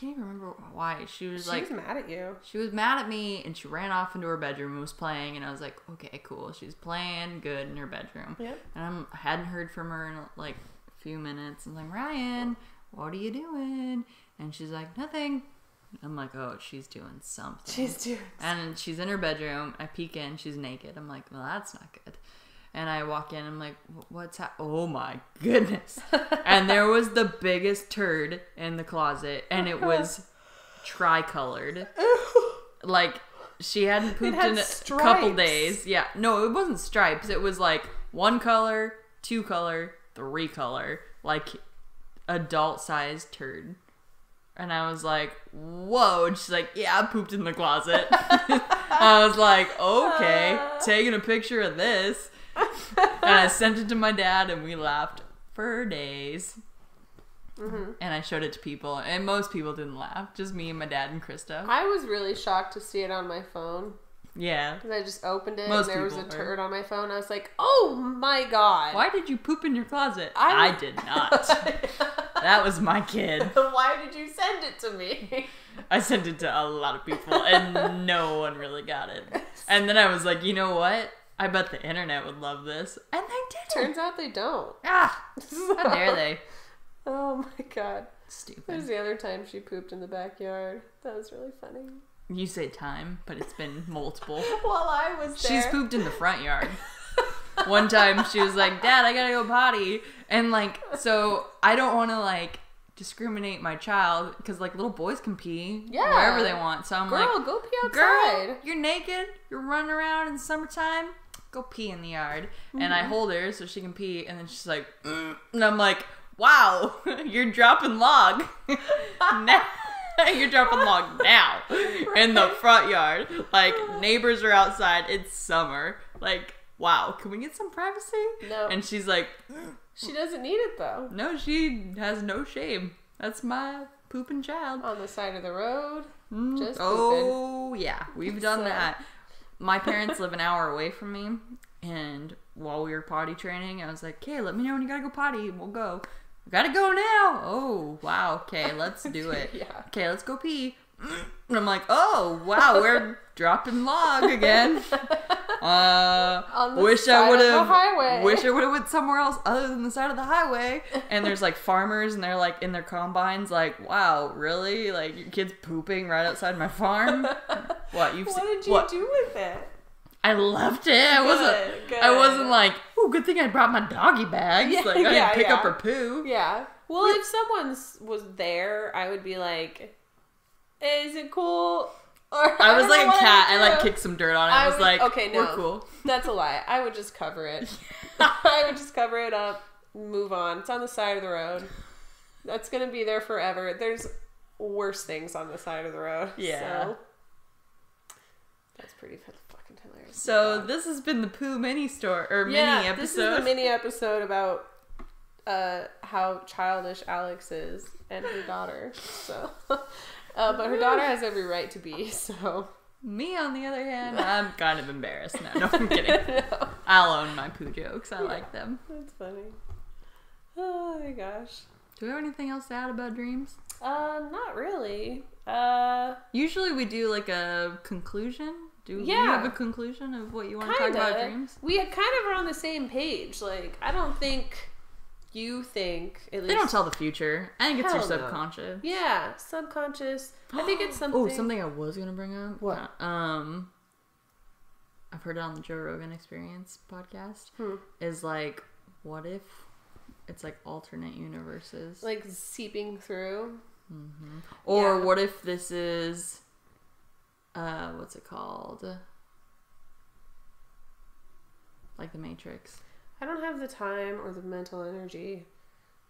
can't even remember why. She was she like, was mad at you. she was mad at me and she ran off into her bedroom and was playing. And I was like, okay, cool. She's playing good in her bedroom. Yep. And I'm, I hadn't heard from her in like a few minutes. I'm like, Ryan, what are you doing? And she's like, nothing. I'm like, oh, she's doing something. She's doing. And she's in her bedroom. I peek in. She's naked. I'm like, well, that's not good. And I walk in. I'm like, what's that? Oh my goodness! and there was the biggest turd in the closet, and it was tricolored. Like she hadn't pooped had in a stripes. couple days. Yeah, no, it wasn't stripes. It was like one color, two color, three color, like adult sized turd. And I was like, whoa. And she's like, yeah, I pooped in the closet. I was like, okay, taking a picture of this. And I sent it to my dad, and we laughed for days. Mm-hmm. And I showed it to people, and most people didn't laugh. Just me and my dad and Krista. I was really shocked to see it on my phone. Yeah. Because I just opened it Most and there was a are. turd on my phone. I was like, oh my god. Why did you poop in your closet? I- I, did not. that was my kid. Why did you send it to me? I sent it to a lot of people, and no one really got it. And then I was like, you know what? I bet the internet would love this, and they did. Turns out they don't. Ah, how dare they? Oh my god. Stupid. There's the other time she pooped in the backyard. That was really funny. You say time, but it's been multiple. While I was there. She's pooped in the front yard. One time she was like, Dad, I gotta go potty. And like, so I don't wanna like discriminate my child because like little boys can pee Yeah. wherever they want. So I'm Girl, like, go pee outside. Girl, you're naked, you're running around in the summertime, go pee in the yard. And I hold her so she can pee, and then she's like, "Mm," and I'm like, wow, you're dropping log. now. You're dropping log now in the front yard. Like neighbors are outside. It's summer. Like wow, can we get some privacy? No. And she's like, She doesn't need it though. no, she has no shame. That's my pooping child. On the side of the road. Mm, Just oh yeah, we've done So- that. My parents live an hour away from me, and while we were potty training, I was like, "Okay, let me know when you gotta go potty. We'll go." Gotta go now. Oh, wow. Okay, let's do it. Yeah. Okay, let's go pee. And I'm like, oh, wow, we're dropping log again. Uh, On the wish side I would have. highway. Wish I would have went somewhere else other than the side of the highway. And there's like farmers, and they're like in their combines, like, wow, really? Like your kid's pooping right outside my farm? what you've What seen? did you what? do with it? I left it. I wasn't. Good, I wasn't like, oh, good thing I brought my doggy bags. Yeah, like I yeah, didn't pick up her poo. Yeah. Well, if someone was there, I would be like, "Is it cool?" Or I was don't like a cat. would I like kicked some dirt on it. I I was would- like, okay, no. cool. That's a lie. I would just cover it. I would just cover it up, move on. It's on the side of the road. That's gonna be there forever. There's worse things on the side of the road. Yeah. So. That's pretty fucking hilarious. So Yeah. this has been the poo mini store or yeah, mini this is episode. the mini episode about uh, how childish Alex is and her daughter. So, uh, but her daughter has every right to be. So, Me, on the other hand, I'm kind of embarrassed now. No, I'm kidding. No, I'll own my poo jokes. I like them. that's funny. Oh my gosh. Do we have anything else to add about dreams? Uh, not really. Uh, Usually we do like a conclusion. Do you have a conclusion of what you want to talk about dreams? We kind of are on the same page. Like, I don't think you think at least. They don't tell the future. I think it's your Hell no. subconscious. Yeah, subconscious. I think it's something. Oh, something I was gonna bring up. What? Um, I've heard it on the Joe Rogan Experience podcast. Hmm. Is like, what if it's like alternate universes? like seeping through. or yeah. what if this is, uh, what's it called? Like the Matrix. I don't have the time or the mental energy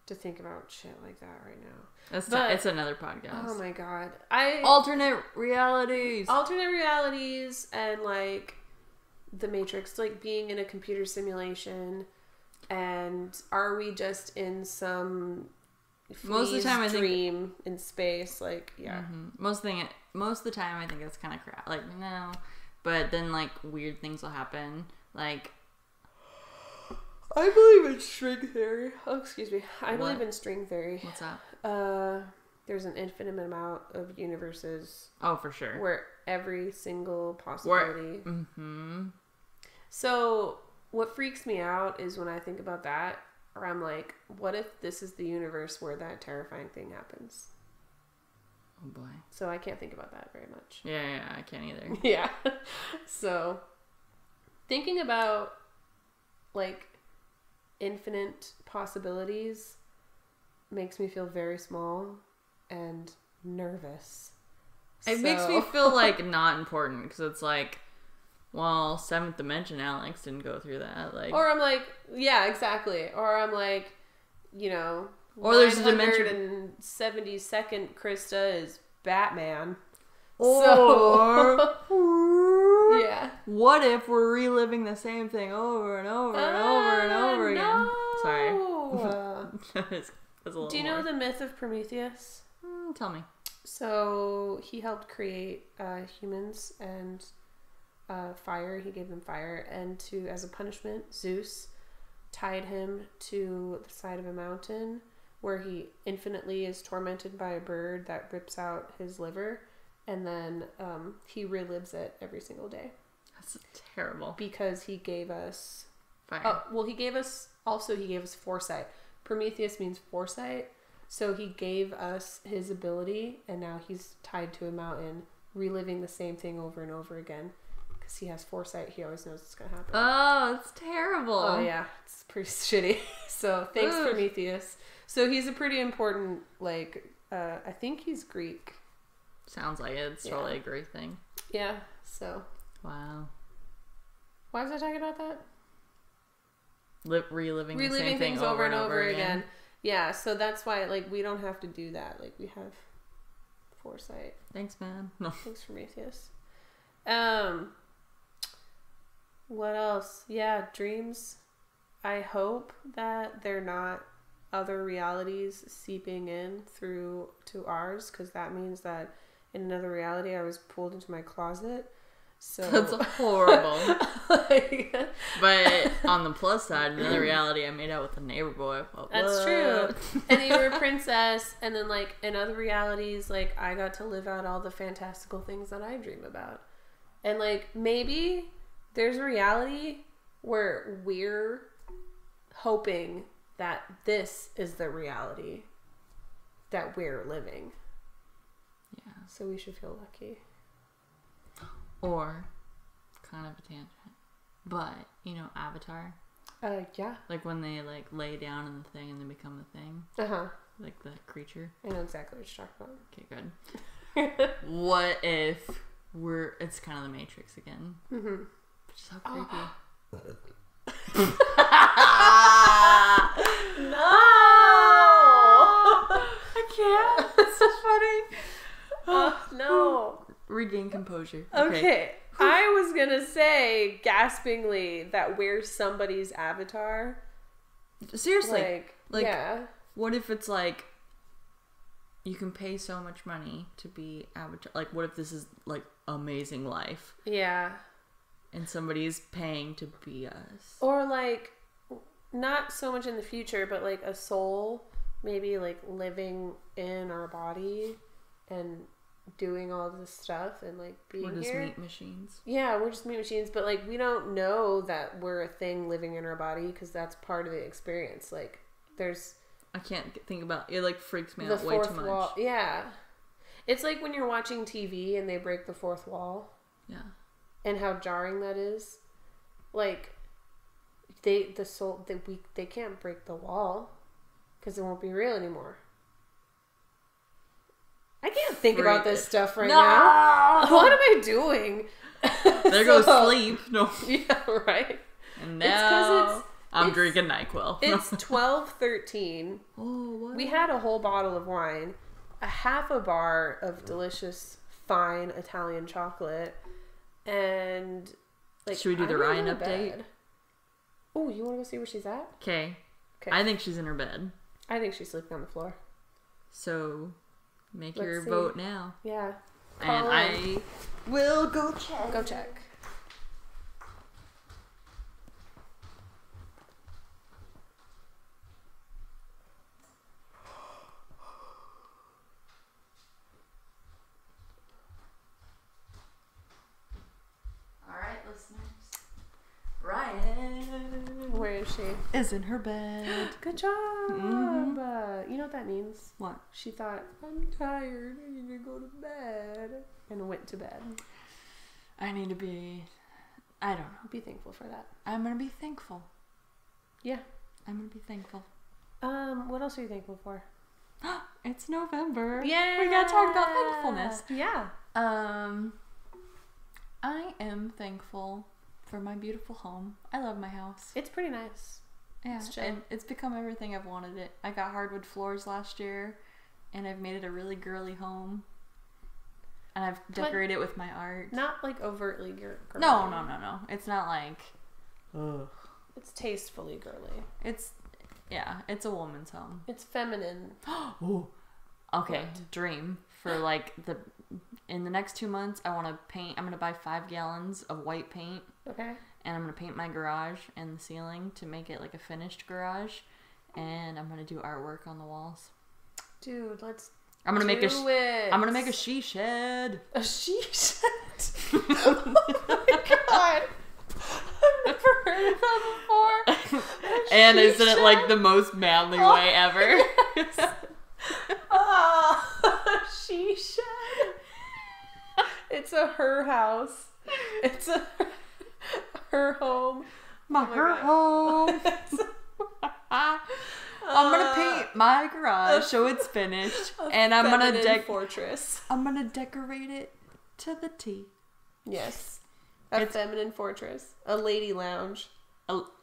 to think about shit like that right now. That's But- it's another podcast. Oh my god. I Alternate realities. alternate realities and like the matrix like being in a computer simulation and are we just in some Most of the time I think- dream in space like yeah Mhm. Most thing, most of the time, I think it's kind of crap. Like no, but then like weird things will happen. Like i believe in string theory oh excuse me i What? believe in string theory what's up? uh there's an infinite amount of universes Oh, for sure. where every single possibility Mm-hmm. So, what freaks me out is when I think about that, or I'm like, what if this is the universe where that terrifying thing happens? Oh boy. So, I can't think about that very much. Yeah, yeah, I can't either. Yeah. so, thinking about like infinite possibilities makes me feel very small and nervous. It makes me feel like not important because it's like, well, seventh dimension Alex didn't go through that. Like, Or I'm like, yeah, exactly. Or I'm like, you know, Or there's a dimension- 972nd Krista is Batman. or Yeah. what if we're reliving the same thing over and over and over and over again? Sorry. Uh, It's- it's a little Do you know more. the myth of Prometheus? Mm, tell me. So he helped create uh, humans and uh, fire. He gave them fire, and to as a punishment, Zeus tied him to the side of a mountain where he infinitely is tormented by a bird that rips out his liver, and then um, he relives it every single day That's terrible. because he gave us. Fire. Oh, well, he gave us also he gave us foresight. Prometheus means foresight. So he gave us his ability, and now he's tied to a mountain, reliving the same thing over and over again. Because he has foresight, he always knows it's gonna happen. Oh, it's terrible. oh yeah, it's pretty shitty. So thanks. Prometheus. So he's a pretty important, like, uh, I think he's Greek. Sounds like it. It's Yeah. totally a Greek thing. Yeah. So Wow. Why was I talking about that? Li- reliving, the same reliving thing things over and over again. Yeah, so that's why like we don't have to do that. Like we have foresight. Thanks, man. No. Thanks, Prometheus. Um, what else? Yeah, dreams. I hope that they're not other realities seeping in through to ours, because that means that in another reality I was pulled into my closet. So That's horrible. like, But on the plus side, another reality, I made out with a neighbor boy. That's true. and you were a princess, and then like in other realities, like I got to live out all the fantastical things that I dream about. And like maybe there's a reality where we're hoping that this is the reality that we're living. Yeah. So we should feel lucky. Or, kind of a tangent, but you know, Avatar. Uh yeah. Like when they like lay down in the thing and they become the thing, Uh-huh. like the creature. I know exactly what you're talking about. Okay, good. What if we're? It's kind of the Matrix again, mm-hmm. which is so creepy. No. I can't. It's so funny. Oh, no. Regain composure. Okay. I was gonna say gaspingly that we're somebody's avatar. Seriously, Like, like- yeah. what if it's like you can pay so much money to be avatar? Like, what if this is like amazing life Yeah. and somebody's paying to be us? Or like not so much in the future, but like a soul maybe like living in our body and doing all this stuff and like being We're just here. meat machines. Yeah, we're just meat machines, but like we don't know that we're a thing living in our body because that's part of the experience. Like there's I can't think about it. Like freaks me out way too much. wall. Yeah, it's like when you're watching TV and they break the fourth wall Yeah, and how jarring that is. Like they the soul that we they can't break the wall because it won't be real anymore. I can't think about this stuff right no. now. What am I doing? There goes sleep. No, Yeah, right. and It's now it's- I'm it's- drinking Nyquil. It's twelve thirteen. oh, what? We had a whole bottle of wine, a half a bar of delicious fine Italian chocolate, and like. Should we do I'm the Ryan update? bed. Oh, you want to go see where she's at? Okay, Okay. I think she's in her bed. I think she's sleeping on the floor. So make Let's your see. vote now, Yeah. and Call I will go check. Go check. All right, listeners. Ryan Where is she? is in her bed. Good job. Mhm. Uh, you know what that means? What? She thought, I'm tired. I need to go to bed. And went to bed. I need to be. I don't know. Be thankful for that. I'm gonna be thankful. Yeah. I'm gonna be thankful. Um, what else are you thankful for? It's November. Yeah. We gotta talk about thankfulness. Yeah. Um, I am thankful for my beautiful home. I love my house. It's pretty nice. Yeah, It's and it's become everything I've wanted it. I got hardwood floors last year, and I've made it a really girly home. And I've decorated it with my art. Not like overtly girly. No, no, no, no. It's not like. Ugh. It's tastefully girly. It's, yeah, it's a woman's home. It's feminine. Ooh. Okay, dream for like the in the next two months. I want to paint. I'm gonna buy five gallons of white paint, Okay. and I'm gonna paint my garage and the ceiling to make it like a finished garage. And I'm gonna do artwork on the walls. Dude, let's I'm gonna make a. do Sh- it. I'm gonna make a she shed. a she shed. oh my god. I've never heard of that before. And isn't it like the most manly Oh, way ever? Ah, she shed. It's a her house. It's a her home. my oh my her home. I'm gonna uh, paint my garage so it's finished, and I'm gonna feminine dec- fortress. I'm gonna decorate it to the T. Yes. A It's- feminine fortress. A lady lounge.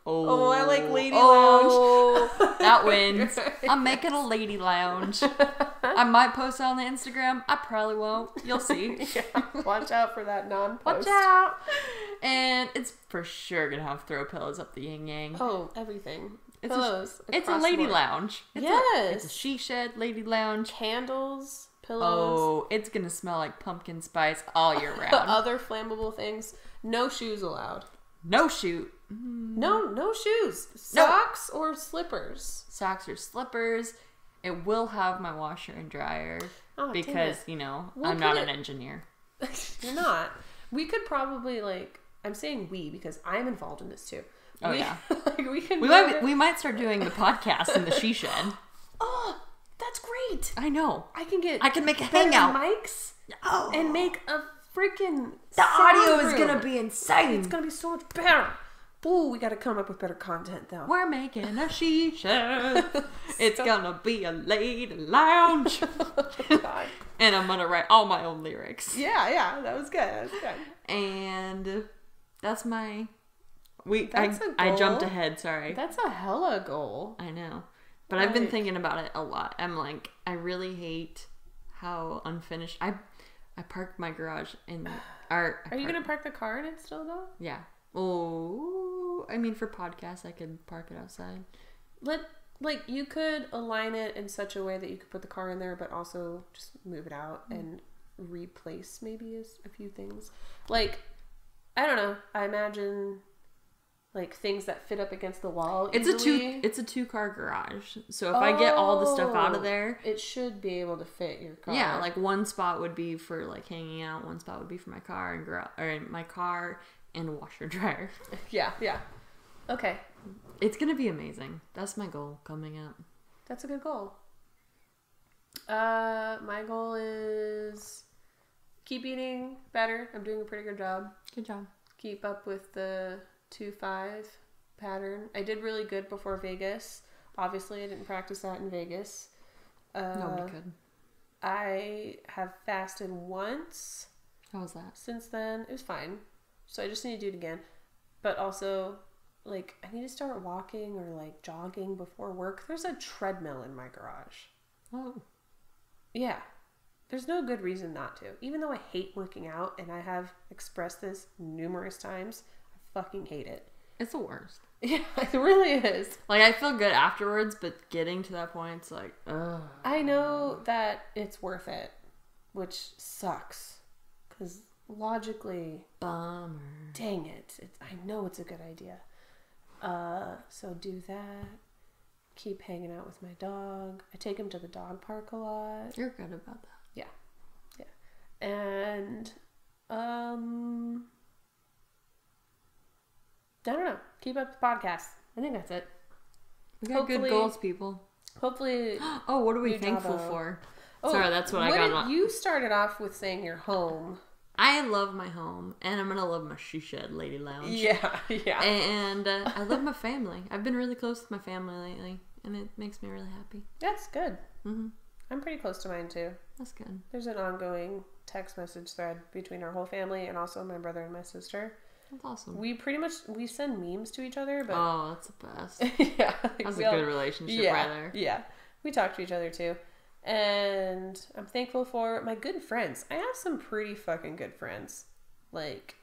Oh, Oh, I like oh, lady oh, that wins. I'm making a lady lounge. I might post it on the Instagram. I probably won't. You'll see. yeah, watch out for that non post. Watch out. And it's for sure gonna have throw pillows up the yin yang. Oh, everything. It's a- Pillows. It's a lady lounge. It's A, it's a she shed lady lounge. Candles. pillows, Oh, it's gonna smell like pumpkin spice all year round. other flammable things. No shoes allowed. no shoot. No, mm. no shoes. Socks or slippers. Socks or slippers. It will have my washer and dryer Oh, because you know We'll I'm not put an engineer. You're not. We could probably like. I'm saying we because I'm involved in this too. Oh, we, yeah. like we can. We might we might start doing the podcast in the she shed. Oh, that's great. I know. I can get. I can make a hangout. mics Oh, and make a freaking. the audio sound is gonna be insane. It's gonna be so much better. Ooh, we gotta come up with better content though. We're making a she shed. it's gonna be a lady lounge, oh, God. and I'm gonna write all my own lyrics. Yeah, yeah, that was good. That was good. And that's my. We That's I I jumped ahead. Sorry. That's a hella goal. I know. But I've been thinking about it a lot. I'm like, I really hate how unfinished. I I parked my garage in. Our, Are you gonna park the car in it still though? Yeah. Oh, I mean, for podcasts, I could park it outside. Let like you could align it in such a way that you could put the car in there, but also just move it out mm. and replace maybe is a few things. Like I don't know. I imagine like things that fit up against the wall. It's a two. It's a two car garage. So if I get all the stuff out of Oh, there, it should be able to fit your car. yeah, like one spot would be for like hanging out, one spot would be for my car and garage, or my car and washer dryer. yeah, yeah. Okay, It's gonna be amazing. That's my goal coming up. that's a good goal. Uh, my goal is keep eating better. I'm doing a pretty good job. Good job. keep up with the 2 5 pattern. I did really good before Vegas. Obviously, I didn't practice that in Vegas. Uh, Nobody could. I have fasted once How was that? since then. It was fine. So I just need to do it again. But also, like, I need to start walking or like jogging before work. There's a treadmill in my garage. Oh, Yeah. There's no good reason not to. Even though I hate working out and I have expressed this numerous times, I fucking hate it. it's the worst. Yeah, it really is. Like I feel good afterwards, but getting to that point, it's like, ugh. I know that it's worth it, which sucks. Because logically, Bummer. dang it, it, I know it's a good idea. Uh, so do that. Keep hanging out with my dog. I take him to the dog park a lot. You're good about that. Yeah. Yeah. And, um, I don't know. Keep up the podcast. I think that's it. We got good Hopefully- goals, people. Hopefully, Oh, what are we thankful for? Oh, Sorry, that's what, I got. You started off with saying your home. I love my home, and I'm gonna love my she shed, lady lounge. Yeah, yeah. And uh, I love my family. I've been really close with my family lately, and it makes me really happy. That's good. hmm I'm pretty close to mine too. That's good. There's an ongoing text message thread between our whole family and also my brother and my sister. That's awesome. We pretty much we send memes to each other, but oh, that's the best. yeah, like, That's a all- good relationship yeah, right there. Yeah, we talk to each other too, and I'm thankful for my good friends. I have some pretty fucking good friends. Like,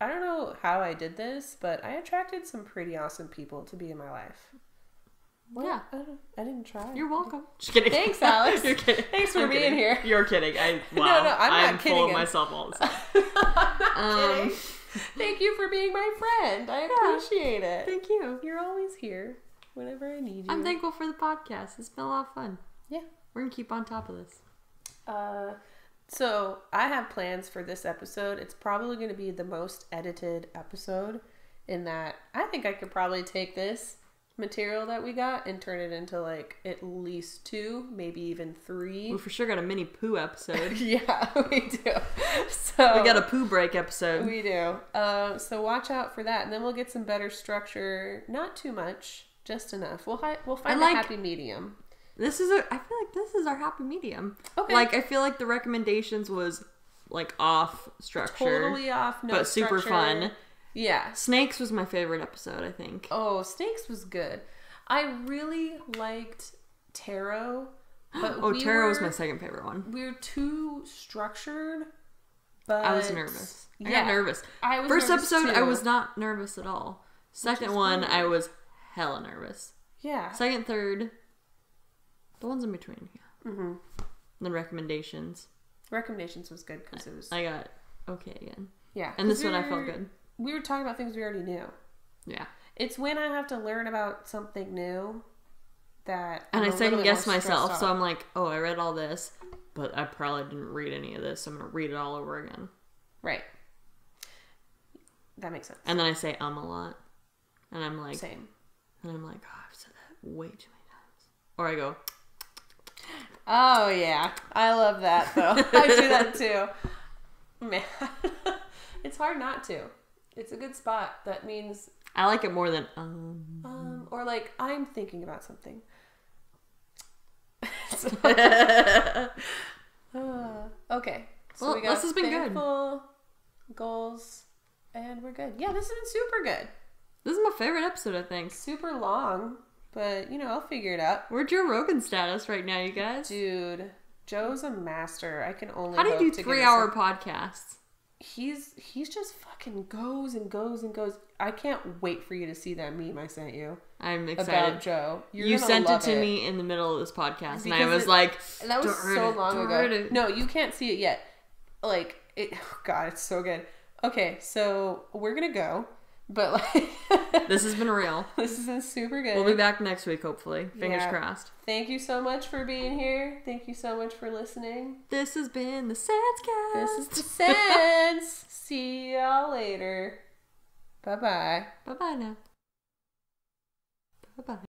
I don't know how I did this, but I attracted some pretty awesome people to be in my life. What? Yeah. I, I didn't try. You're welcome. Just kidding. Thanks, Alex. You're kidding. Thanks for I'm being kidding. here. You're kidding. I wow. no, no, I'm, not full kidding. of myself all the time. I'm not Um, kidding. Thank you for being my friend. I appreciate it. Thank you. You're always here whenever I need you. I'm thankful for the podcast. It's been a lot of fun. Yeah. We're gonna keep on top of this. Uh, so I have plans for this episode. It's probably going to be the most edited episode. In that, I think I could probably take this material that we got and turn it into like at least two, maybe even three. We for sure got a mini poo episode. yeah, we do. So we got a poo break episode. We do. Uh, so watch out for that, and then we'll get some better structure. Not too much, just enough. We'll hi- we'll find like- a happy medium. This is a. I feel like this is our happy medium. Okay. Like I feel like the recommendations was like off structure, Totally off, no but super structure. fun. Yeah. Snakes was my favorite episode. I think. Oh, snakes was good. I really liked tarot, but Oh, we tarot was my second favorite one. We were too structured. But I was nervous. I Yeah, got nervous. I was First nervous episode, I was not nervous at all. Second one. I was hella nervous. Yeah. Second, third, the ones in between. Yeah. Mm-hmm. The recommendations. Recommendations was good because it was I got okay again. yeah. And this one I felt good. We were talking about things we already knew. Yeah. It's when I have to learn about something new that And I'm I second guess myself, so. I'm like, oh, I read all this, but I probably didn't read any of this. So I'm gonna read it all over again. right. That makes sense. And then I say um a lot, and I'm like, Same. and I'm like, oh, I've said that way too many times. Or I go, Oh yeah, I love that though. I do that too. Man, it's hard not to. It's a good spot. That means, I like it more than um. um, or like I'm thinking about something. So- Uh, okay, so Well, we got this has been good. goals, and we're good. Yeah, this has been super good. This is my favorite episode, I think. Super long, but you know I'll figure it out. We're Joe Rogan status right now, you guys. Dude, Joe's a master. I can only. How do you do three hour a- podcasts? He's he's just fucking goes and goes and goes. I can't wait for you to see that meme I sent you I'm excited. about. Joe. You're you sent it to me in the middle of this podcast, and I was it- like, that was so it, long ago. it. No, you can't see it yet. Like it. Oh God, it's so good. Okay, so we're gonna go, but like this has been real. this has been super good. We'll be back next week, hopefully. Fingers Yeah. crossed. Thank you so much for being here. Thank you so much for listening. This has been the Sense Cast. This is the sense. See y'all later. Bye bye. Bye bye now. Bye bye.